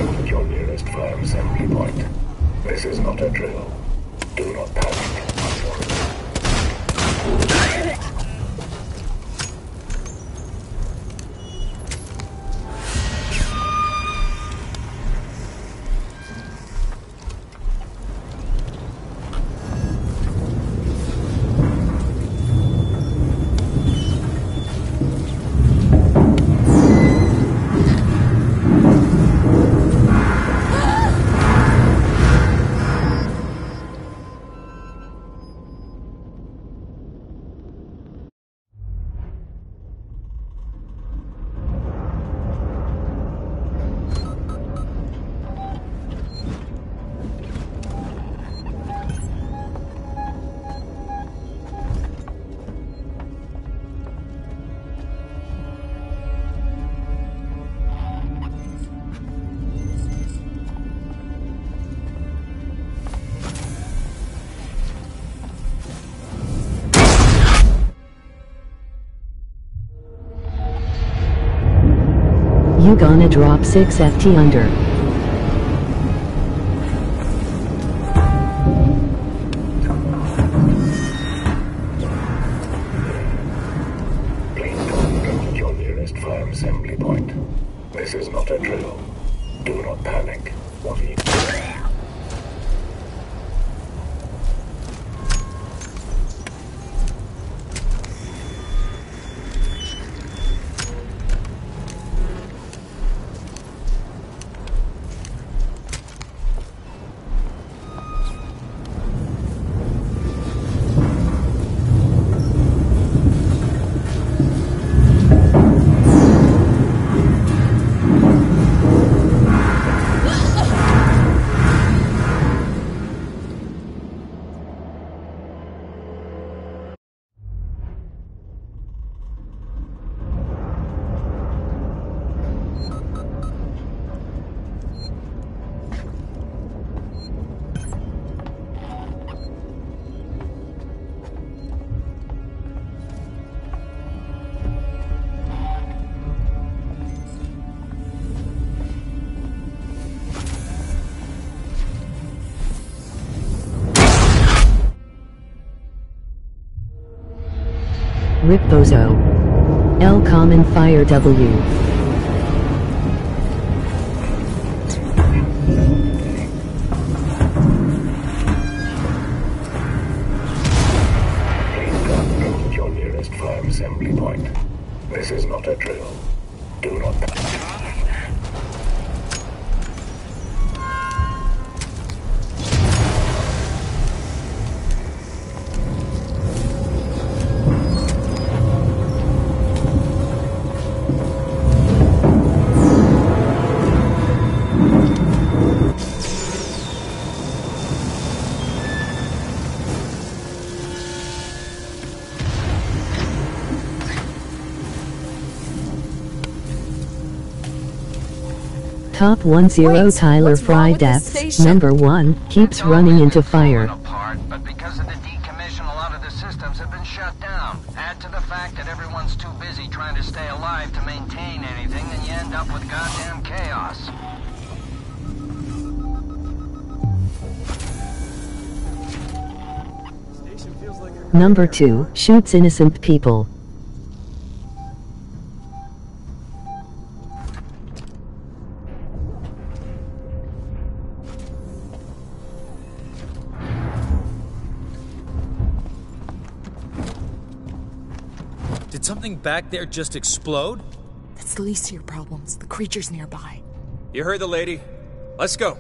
To your nearest fire assembly point. This is not a drill. Do not panic. Gonna drop 6 FT under. Rip Bozo. L Common Fire W. Top 10 Tyler Fry deaths. Number 1 keeps running into fire. But because of the decommission, a lot of the systems have been shut down. Add to the fact that everyone's too busy trying to stay alive to maintain anything, and you end up with goddamn chaos. Number 2 shoots innocent people. Back there just explode? That's the least of your problems. The creature's nearby. You heard the lady. Let's go.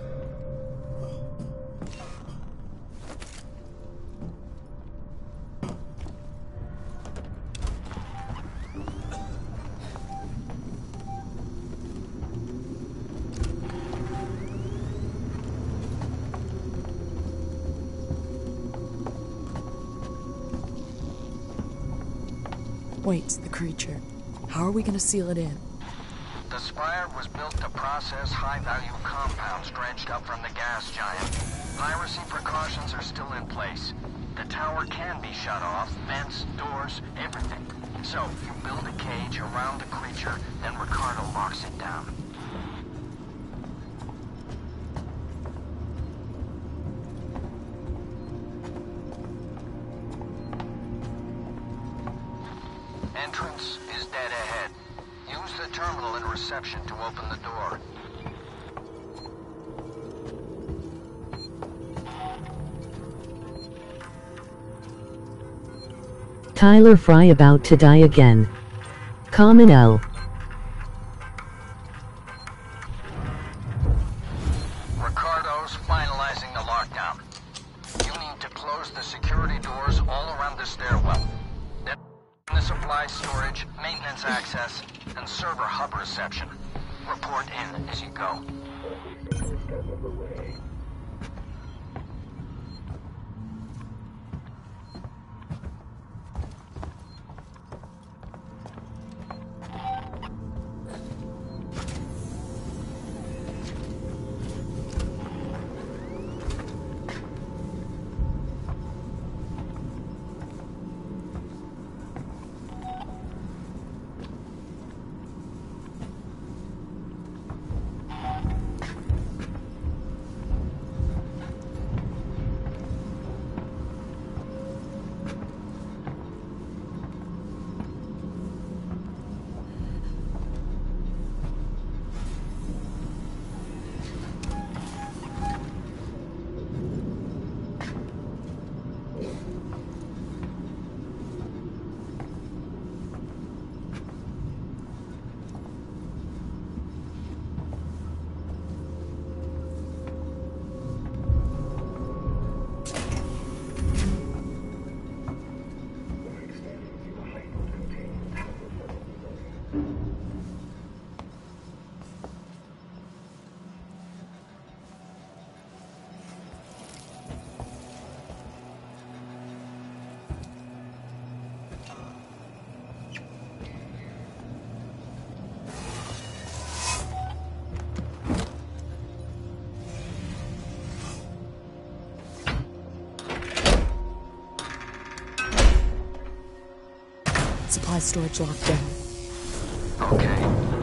We gonna seal it in? The Spire was built to process high-value compounds dredged up from the gas giant. Piracy precautions are still in place. The tower can be shut off, vents, doors, everything. So, you build a cage around the creature, then Ricardo locks it down. Tyler Fry about to die again. Common L. Supply storage locked down. Okay.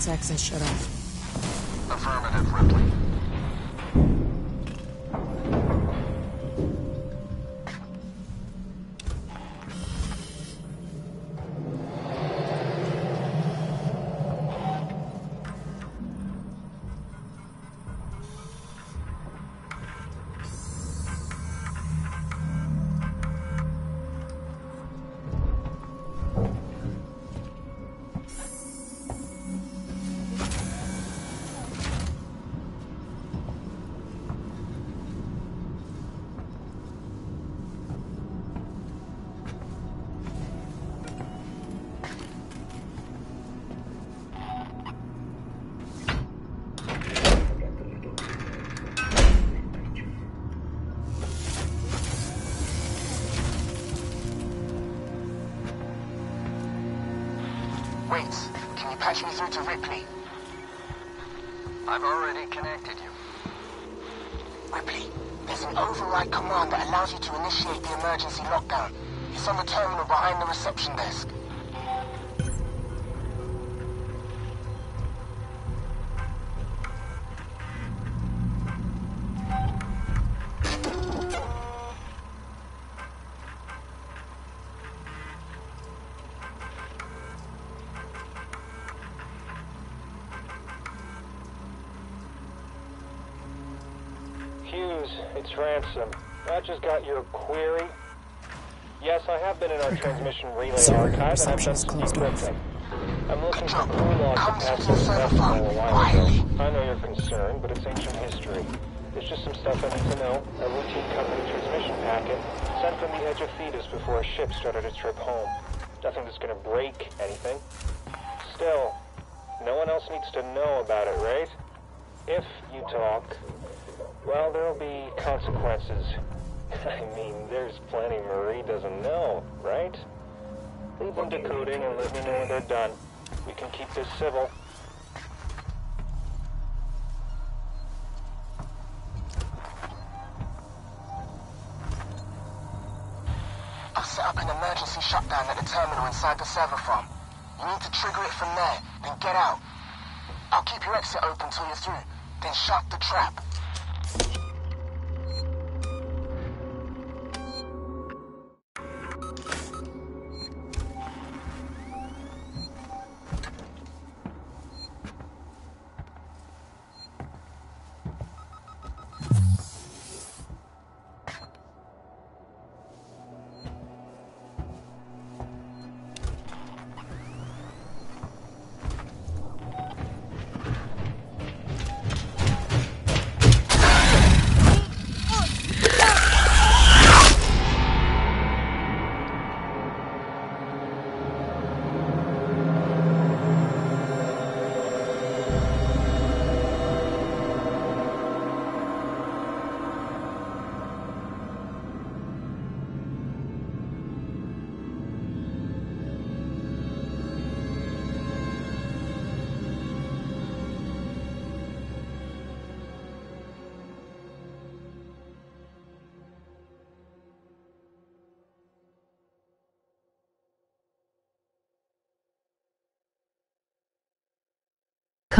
Sex and shut up. your query? Yes, I have been in our transmission relay Sorry, archive, and I've done some. I'm looking for crew logs that passed a while ago. I know you're concerned, but it's ancient history. There's just some stuff I need to know. A routine company transmission packet sent from the edge of Thetis before a ship started its trip home. Nothing that's gonna break anything. Still, no one else needs to know about it, right? If you talk, well, there'll be consequences. I mean, there's plenty Marie doesn't know, right? Leave them decoding and let me know when they're done. We can keep this civil. I've set up an emergency shutdown at the terminal inside the server farm. You need to trigger it from there, then get out. I'll keep your exit open till you're through, then shut the trap.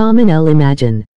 Common L Imagine.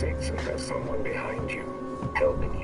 sense there's someone behind you, helping you.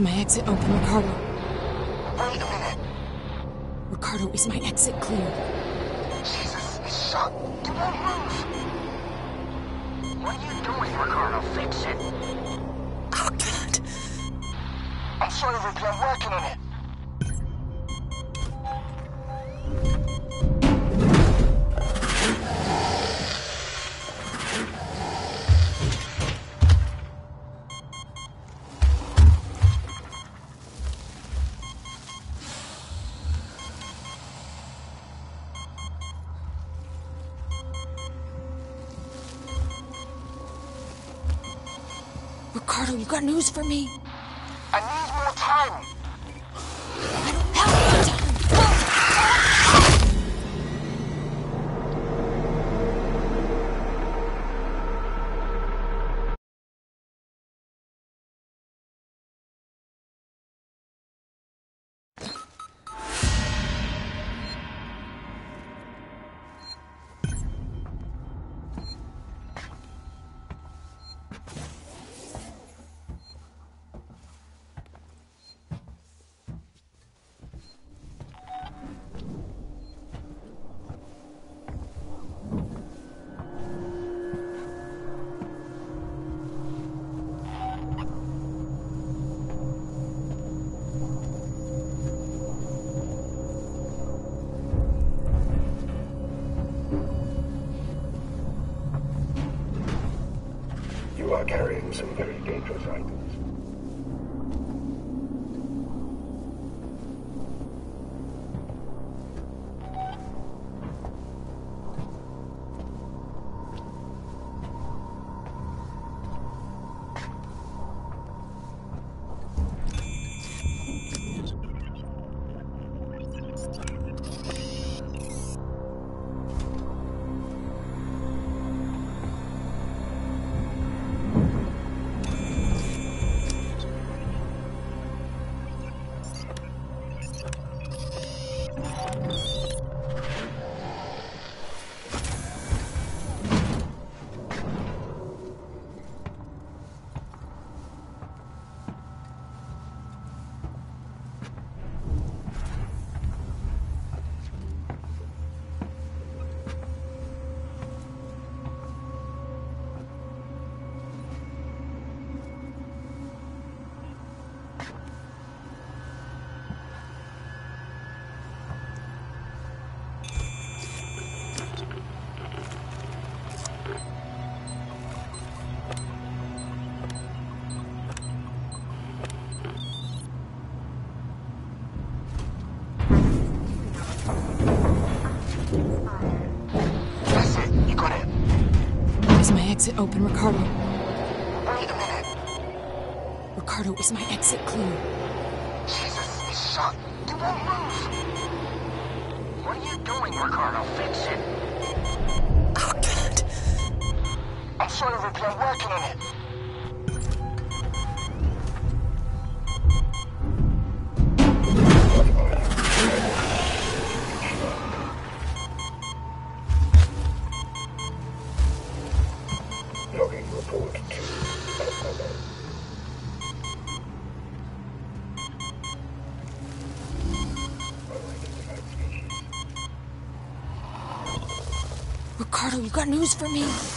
my exit open, Ricardo. Otto, you got news for me? open Ricardo. Wait a minute. Ricardo is my enemy. Ricardo, you got news for me?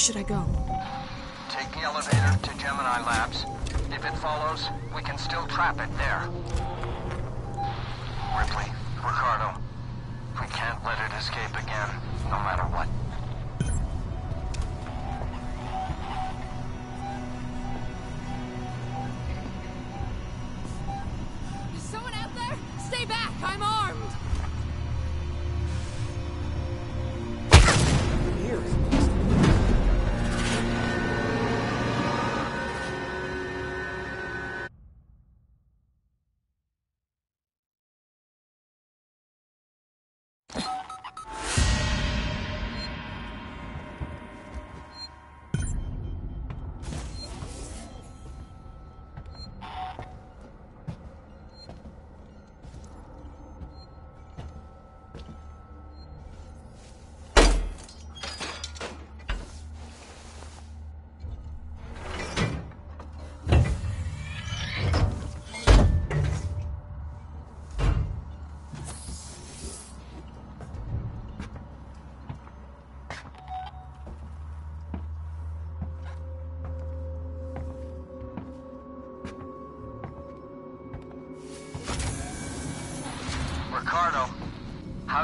Should I go? Take the elevator to Gemini Labs. If it follows, we can still trap it there.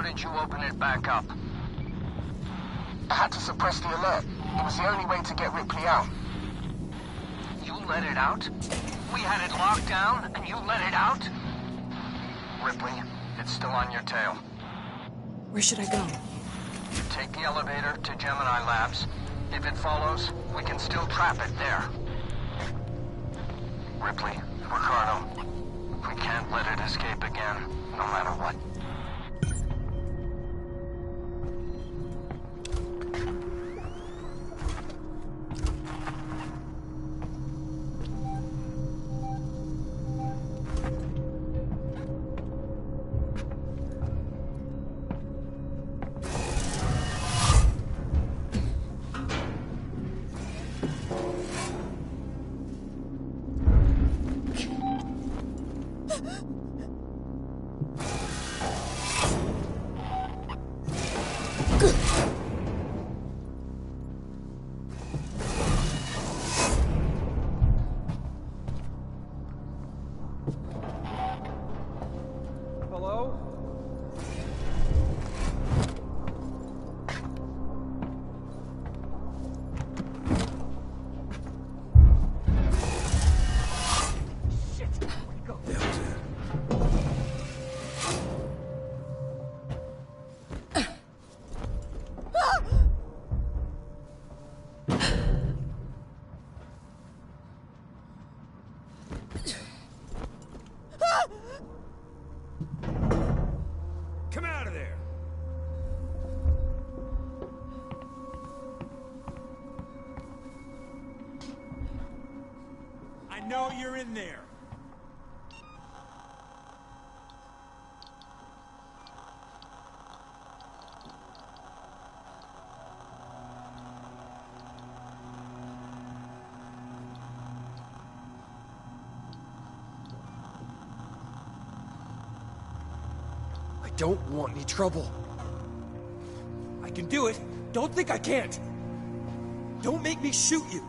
Did you open it back up? I had to suppress the alert. It was the only way to get Ripley out. You let it out? We had it locked down, and you let it out? Ripley, it's still on your tail. Where should I go? Take the elevator to Gemini Labs. If it follows, we can still trap it there. Ripley, Ricardo, we can't let it escape again, no matter what. Don't want any trouble. I can do it. Don't think I can't. Don't make me shoot you.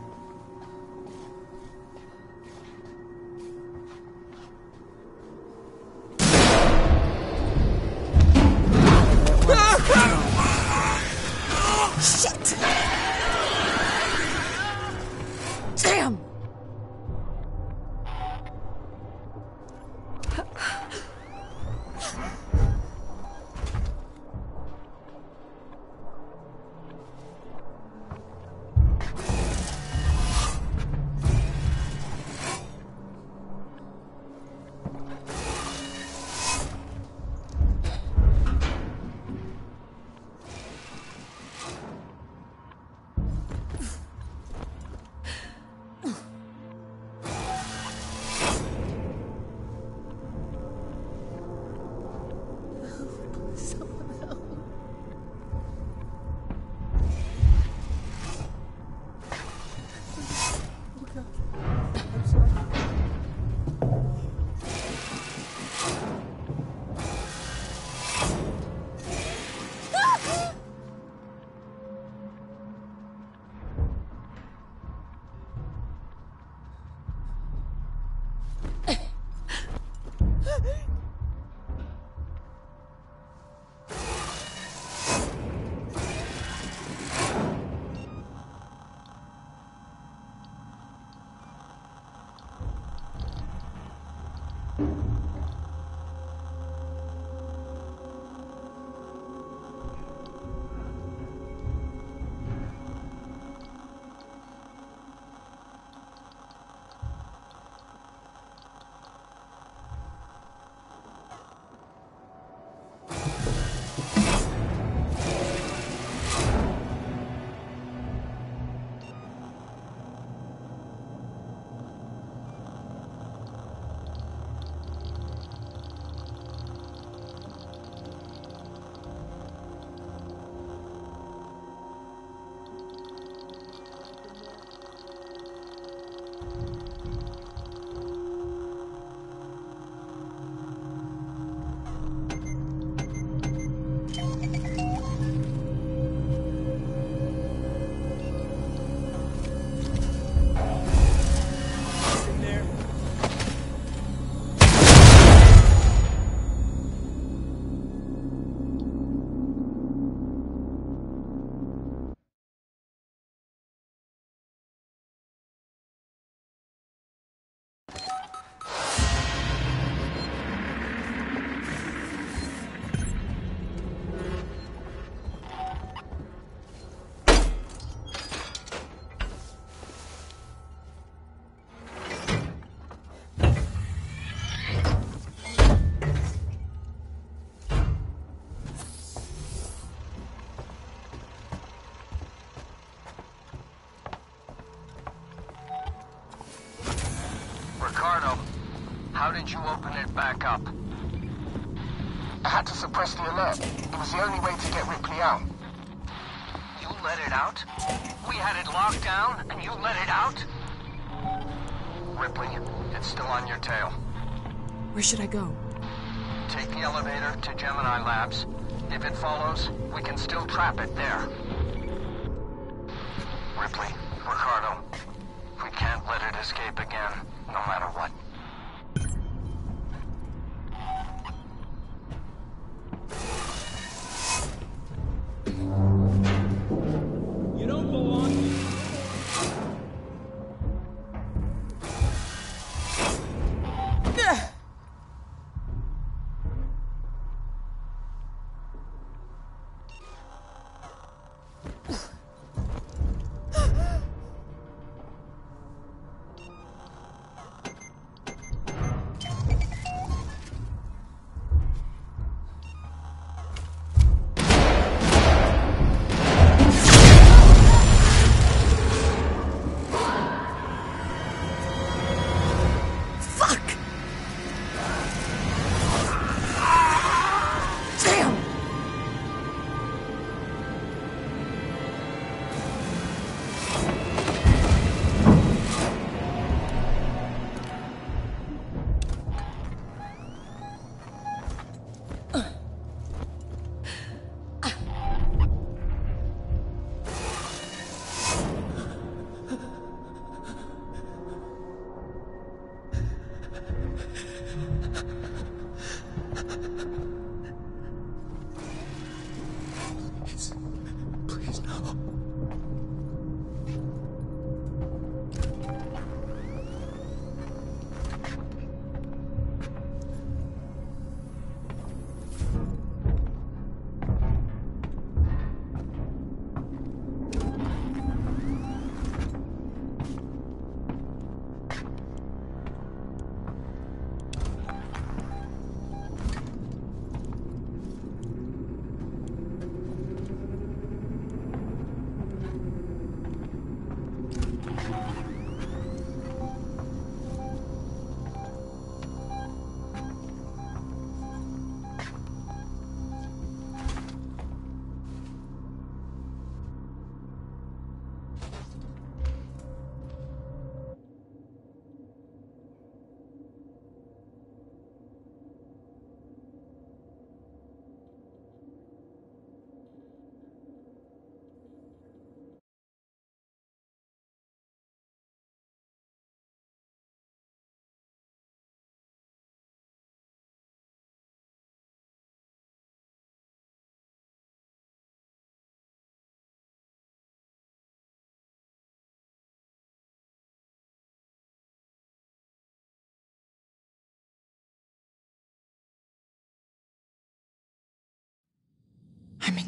back up. I had to suppress the alert. It was the only way to get Ripley out. You let it out? We had it locked down, and you let it out? Ripley, it's still on your tail. Where should I go? Take the elevator to Gemini Labs. If it follows, we can still trap it there.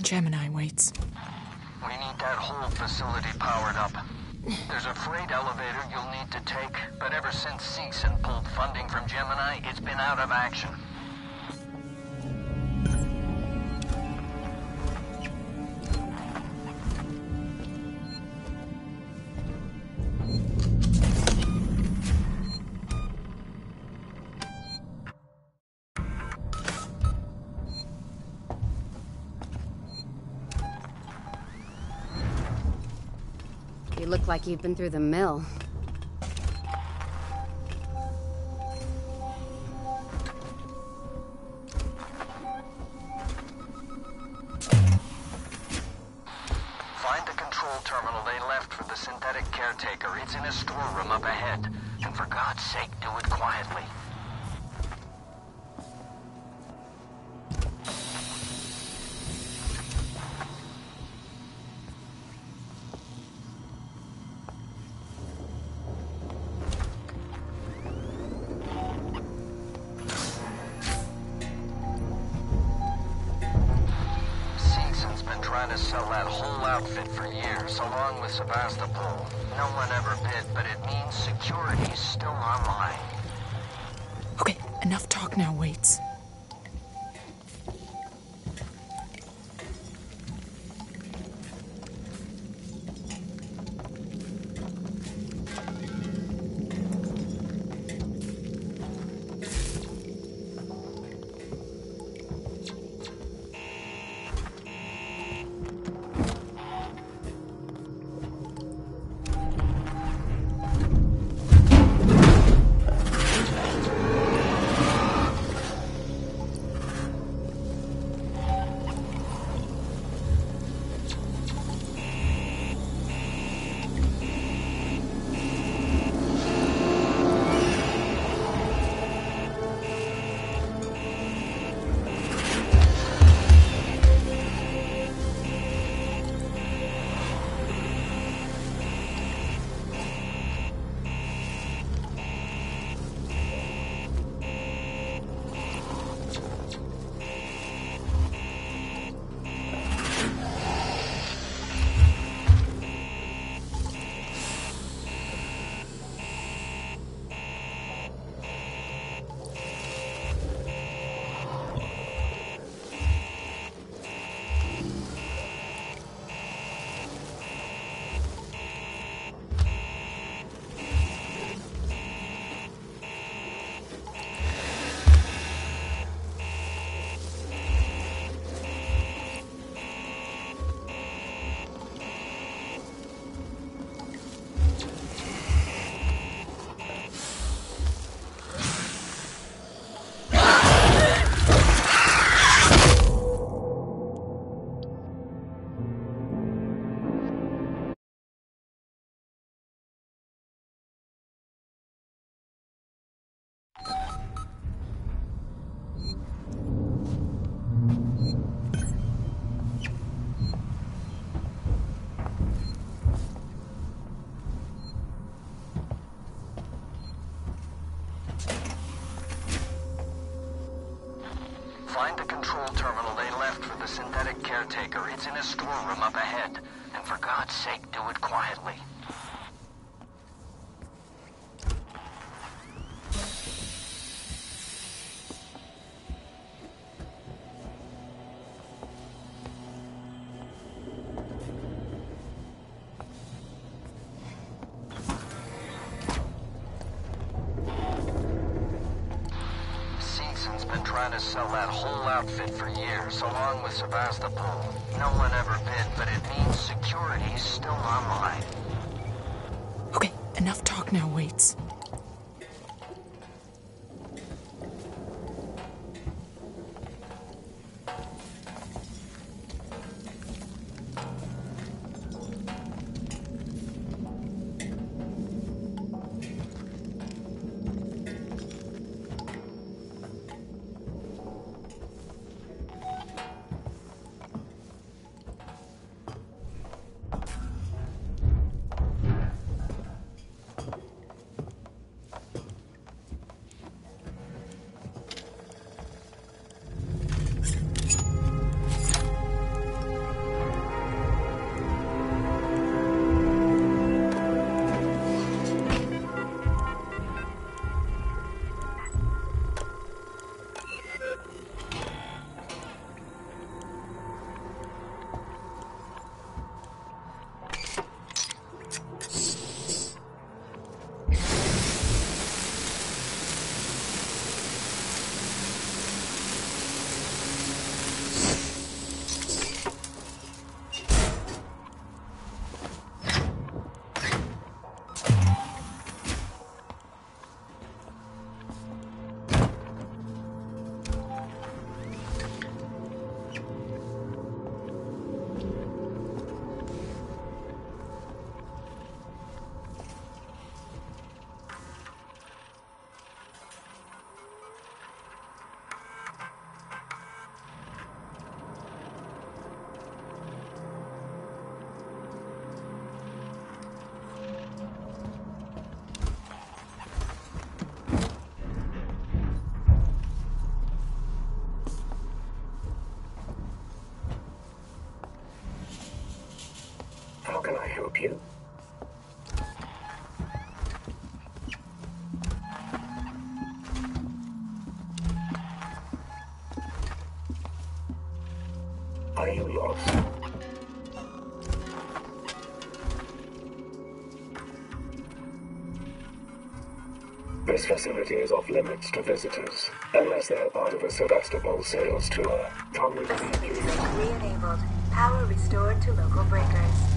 Gemini waits. We need that whole facility powered up. There's a freight elevator you'll need to take, but ever since Seegson pulled funding from Gemini, it's been out of action. like you've been through the mill. Control terminal they left for the synthetic caretaker. It's in a storeroom up ahead. And for God's sake, outfit for years, along with Sevastopol. No one ever bid, but it means security's still online. Okay, enough talk now, Waits. Lost? This facility is off limits to visitors, unless they are part of a Sevastopol sales tour. Will lead you. Re-enabled. Power restored to local breakers.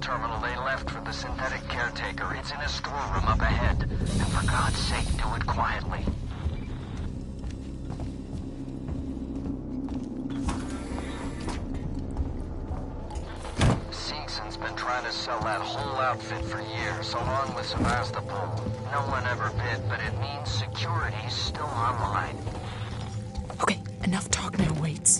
Terminal they left for the synthetic caretaker. It's in a storeroom up ahead. And for God's sake, do it quietly. Seegson's been trying to sell that whole outfit for years, along with Sevastopol. No one ever bid, but it means security's still online. Okay, enough talk now, Waits.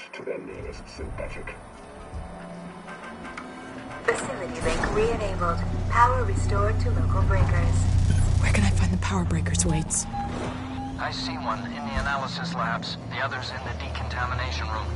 Must to their nearest synthetic. Facility link re-enabled. Power restored to local breakers. Where can I find the power breakers, Waits? I see one in the analysis labs. The other's in the decontamination room.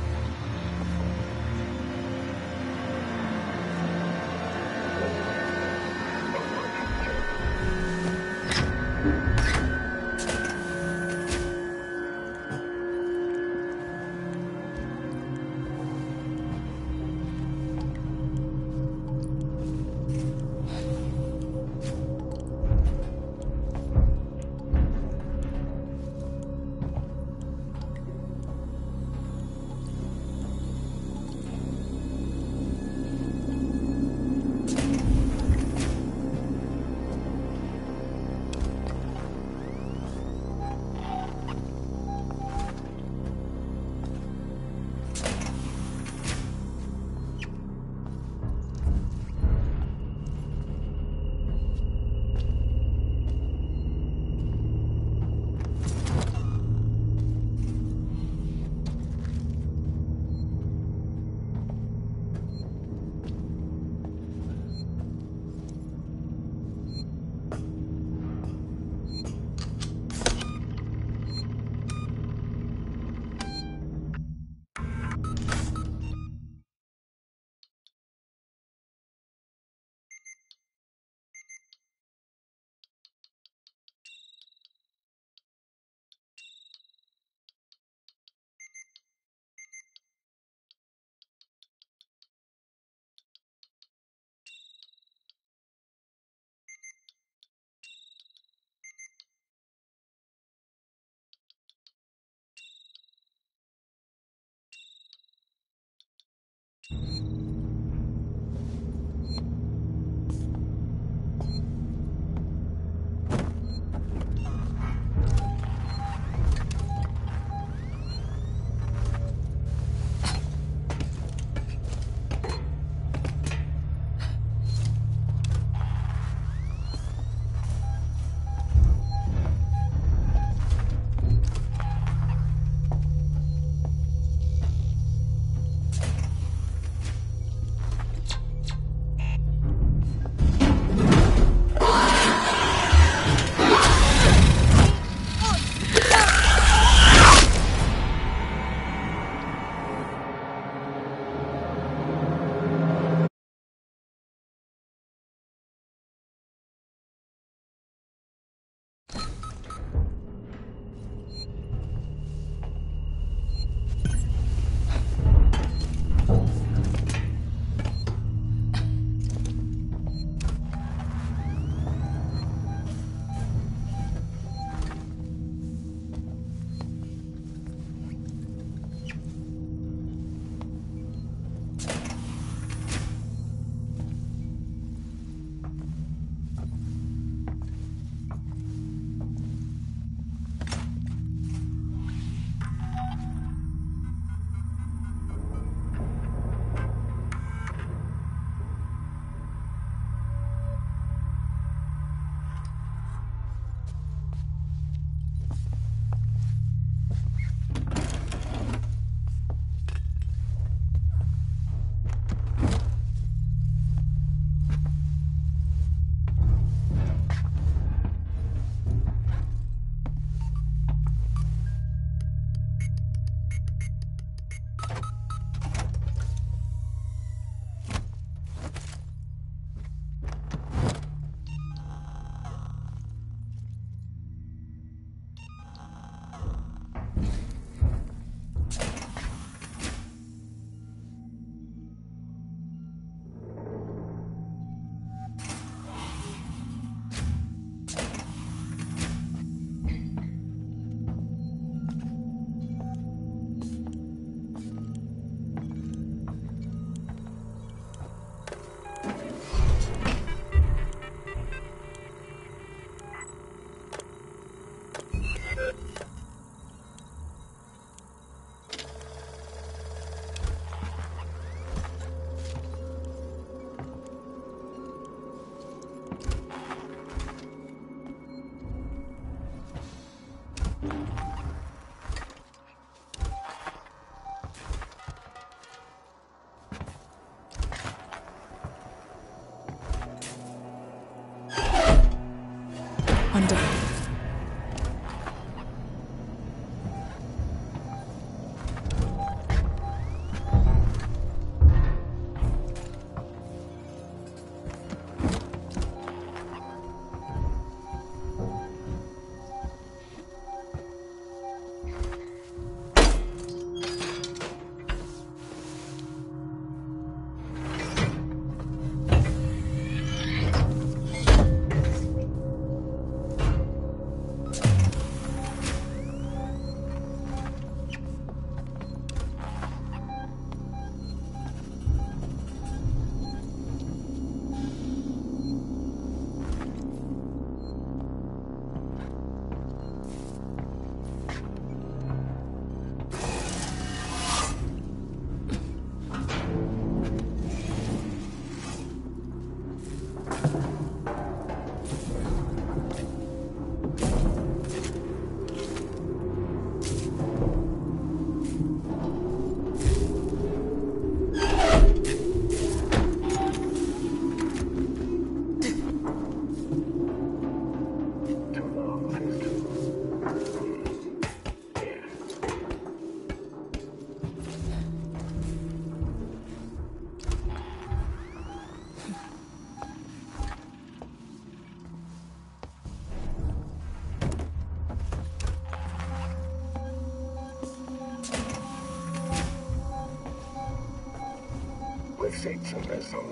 With seats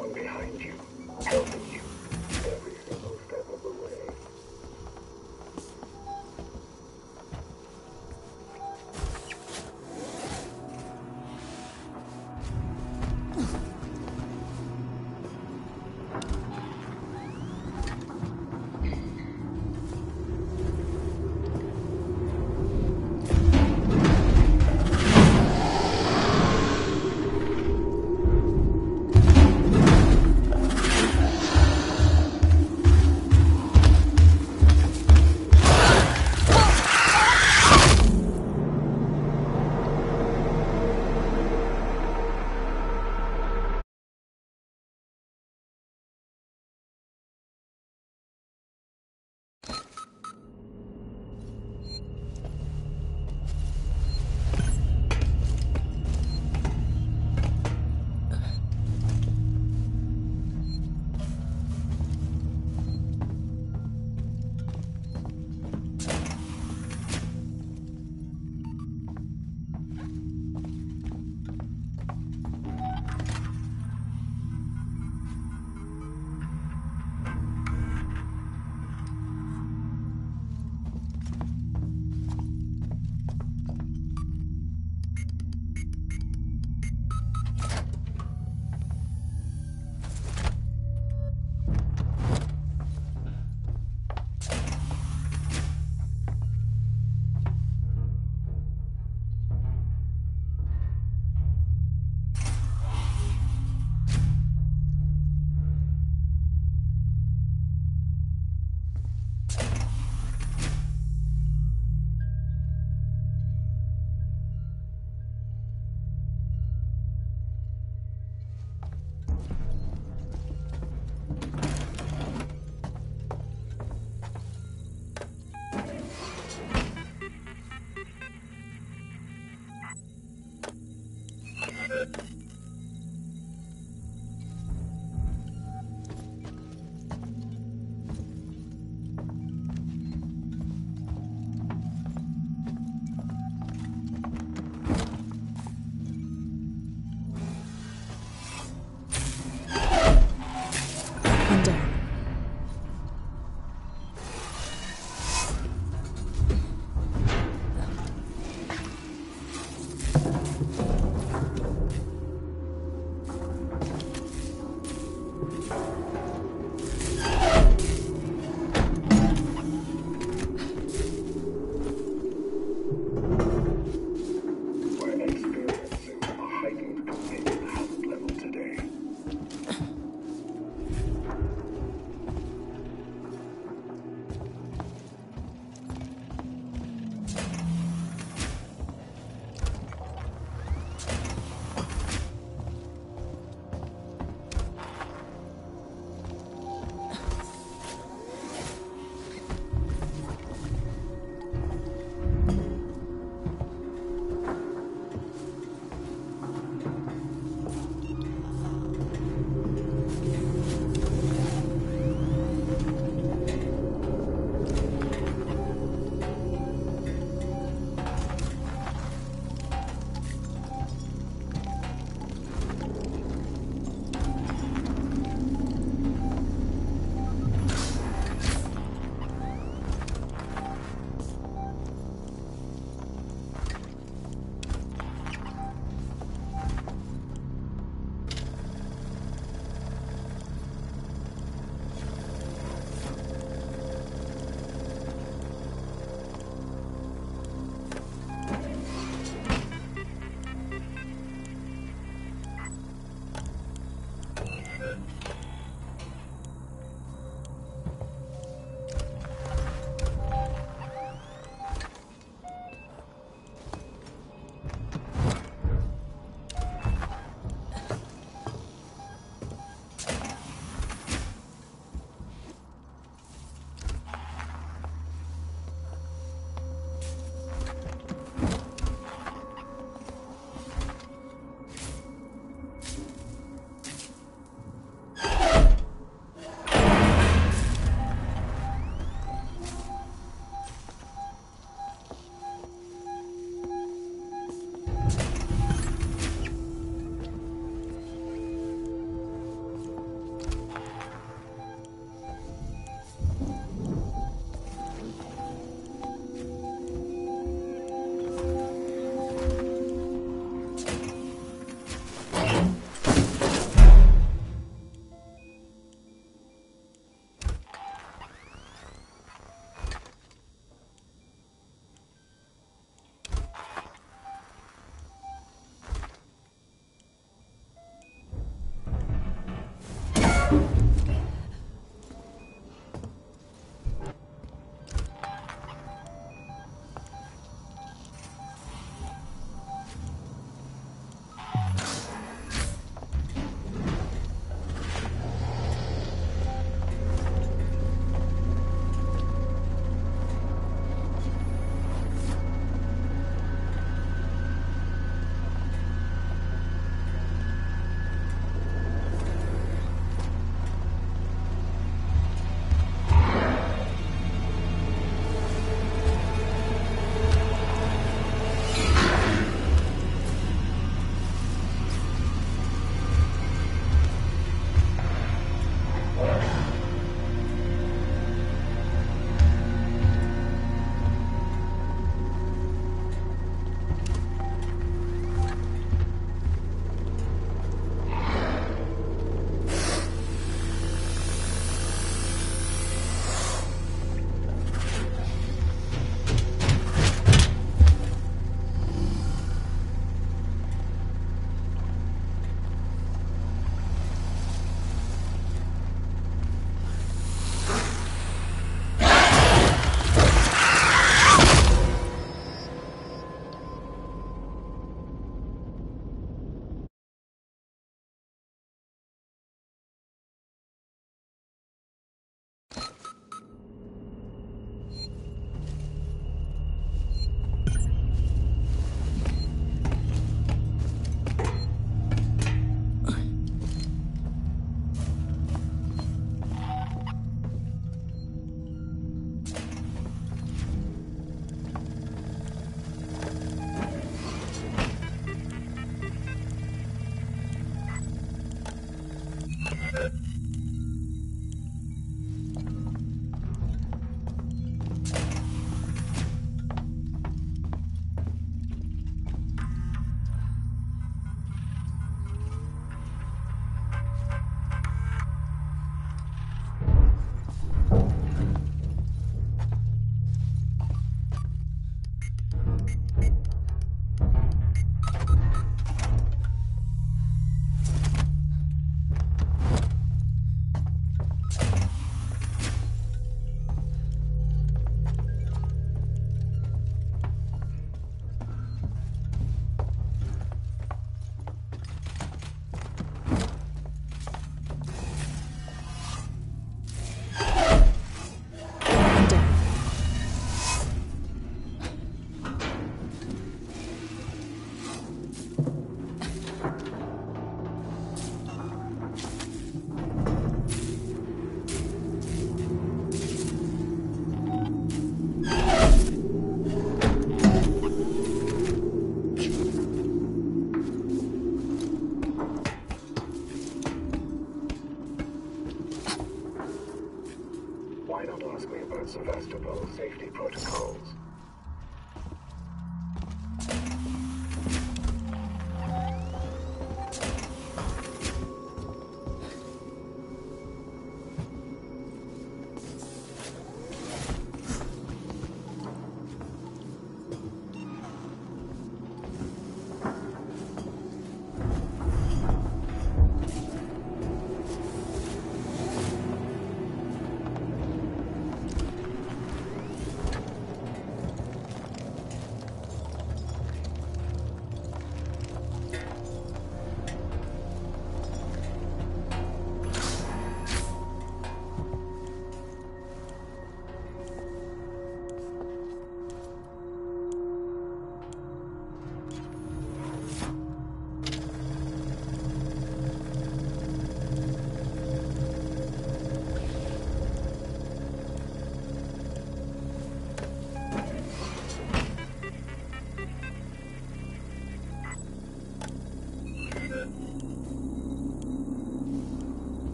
Not ask me about Sevastopol safety protocols?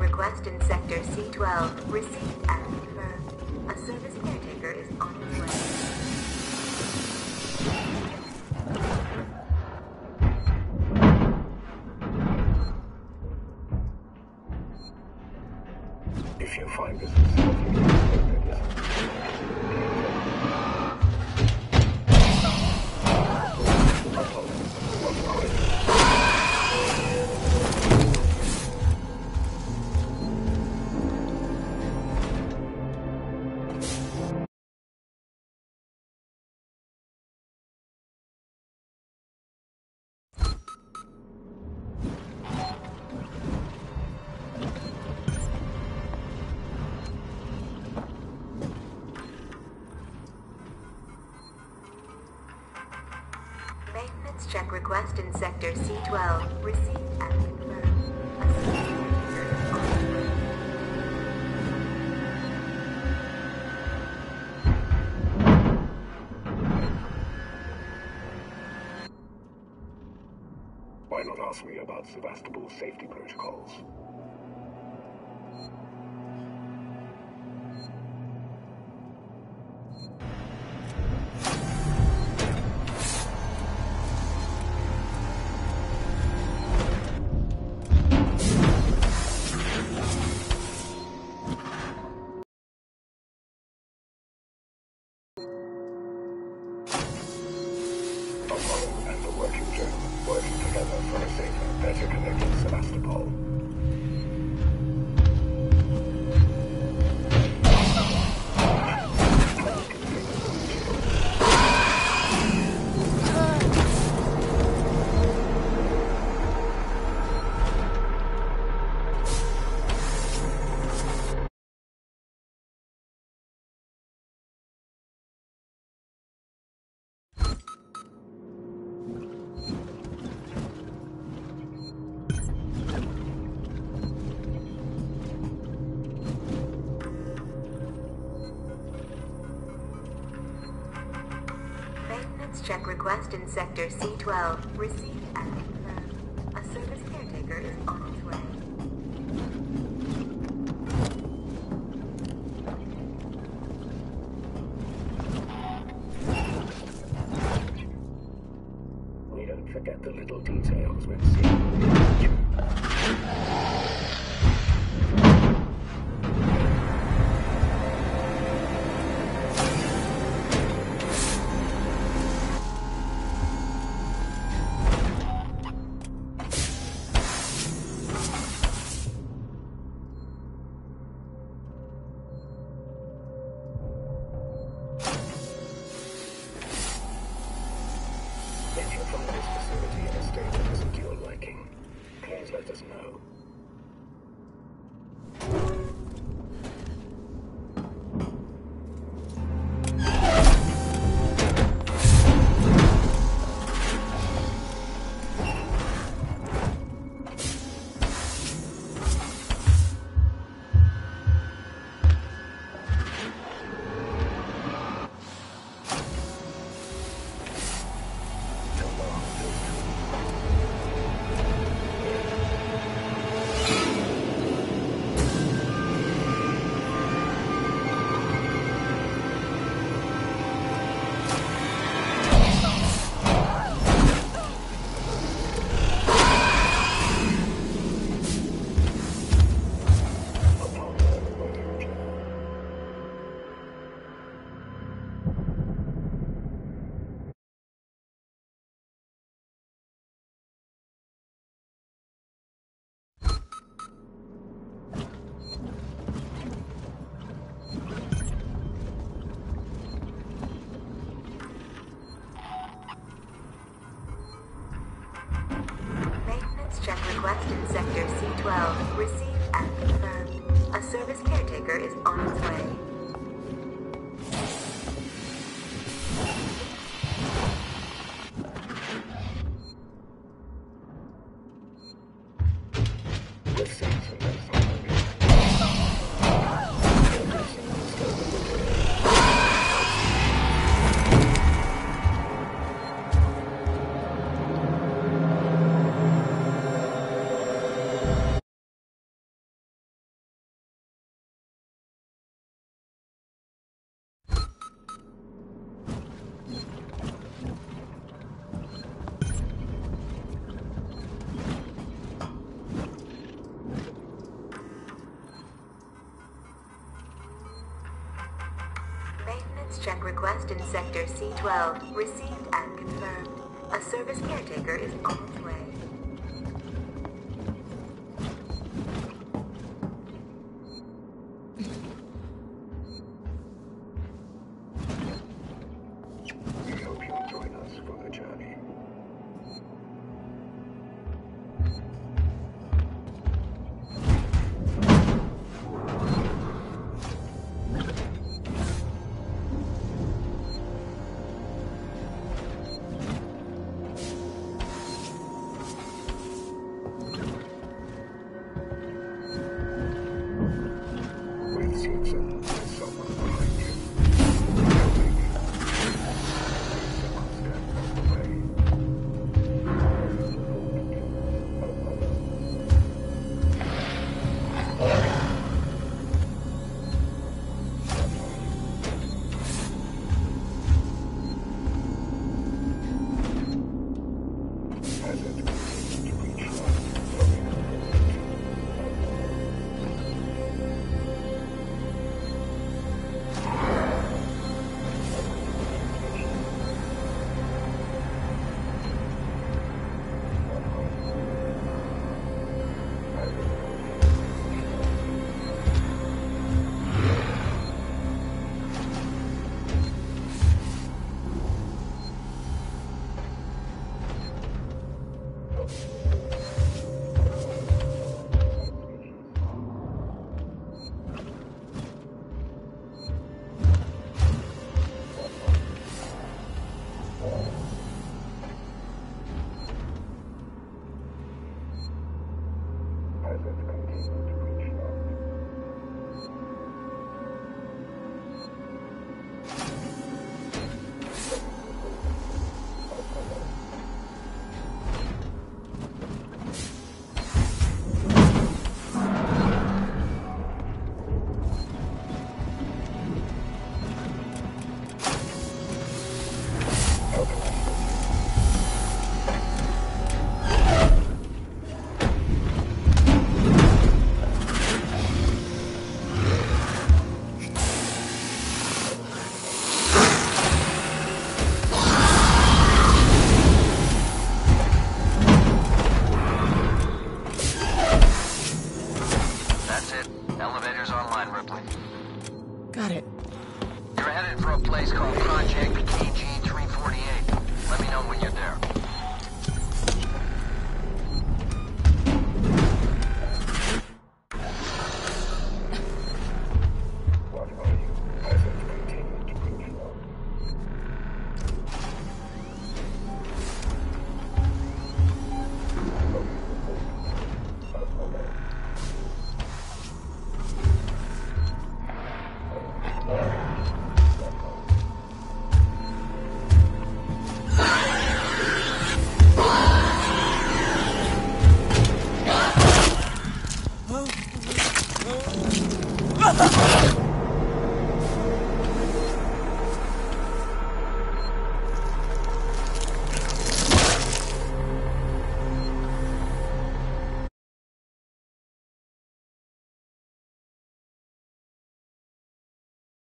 request in Sector C-12 received at check request in Sector C12. received. and. Why not ask me about Sevastopol's safety protocols? check request in Sector C-12. received. check request in Sector C-12. Received and confirmed. A service caretaker is on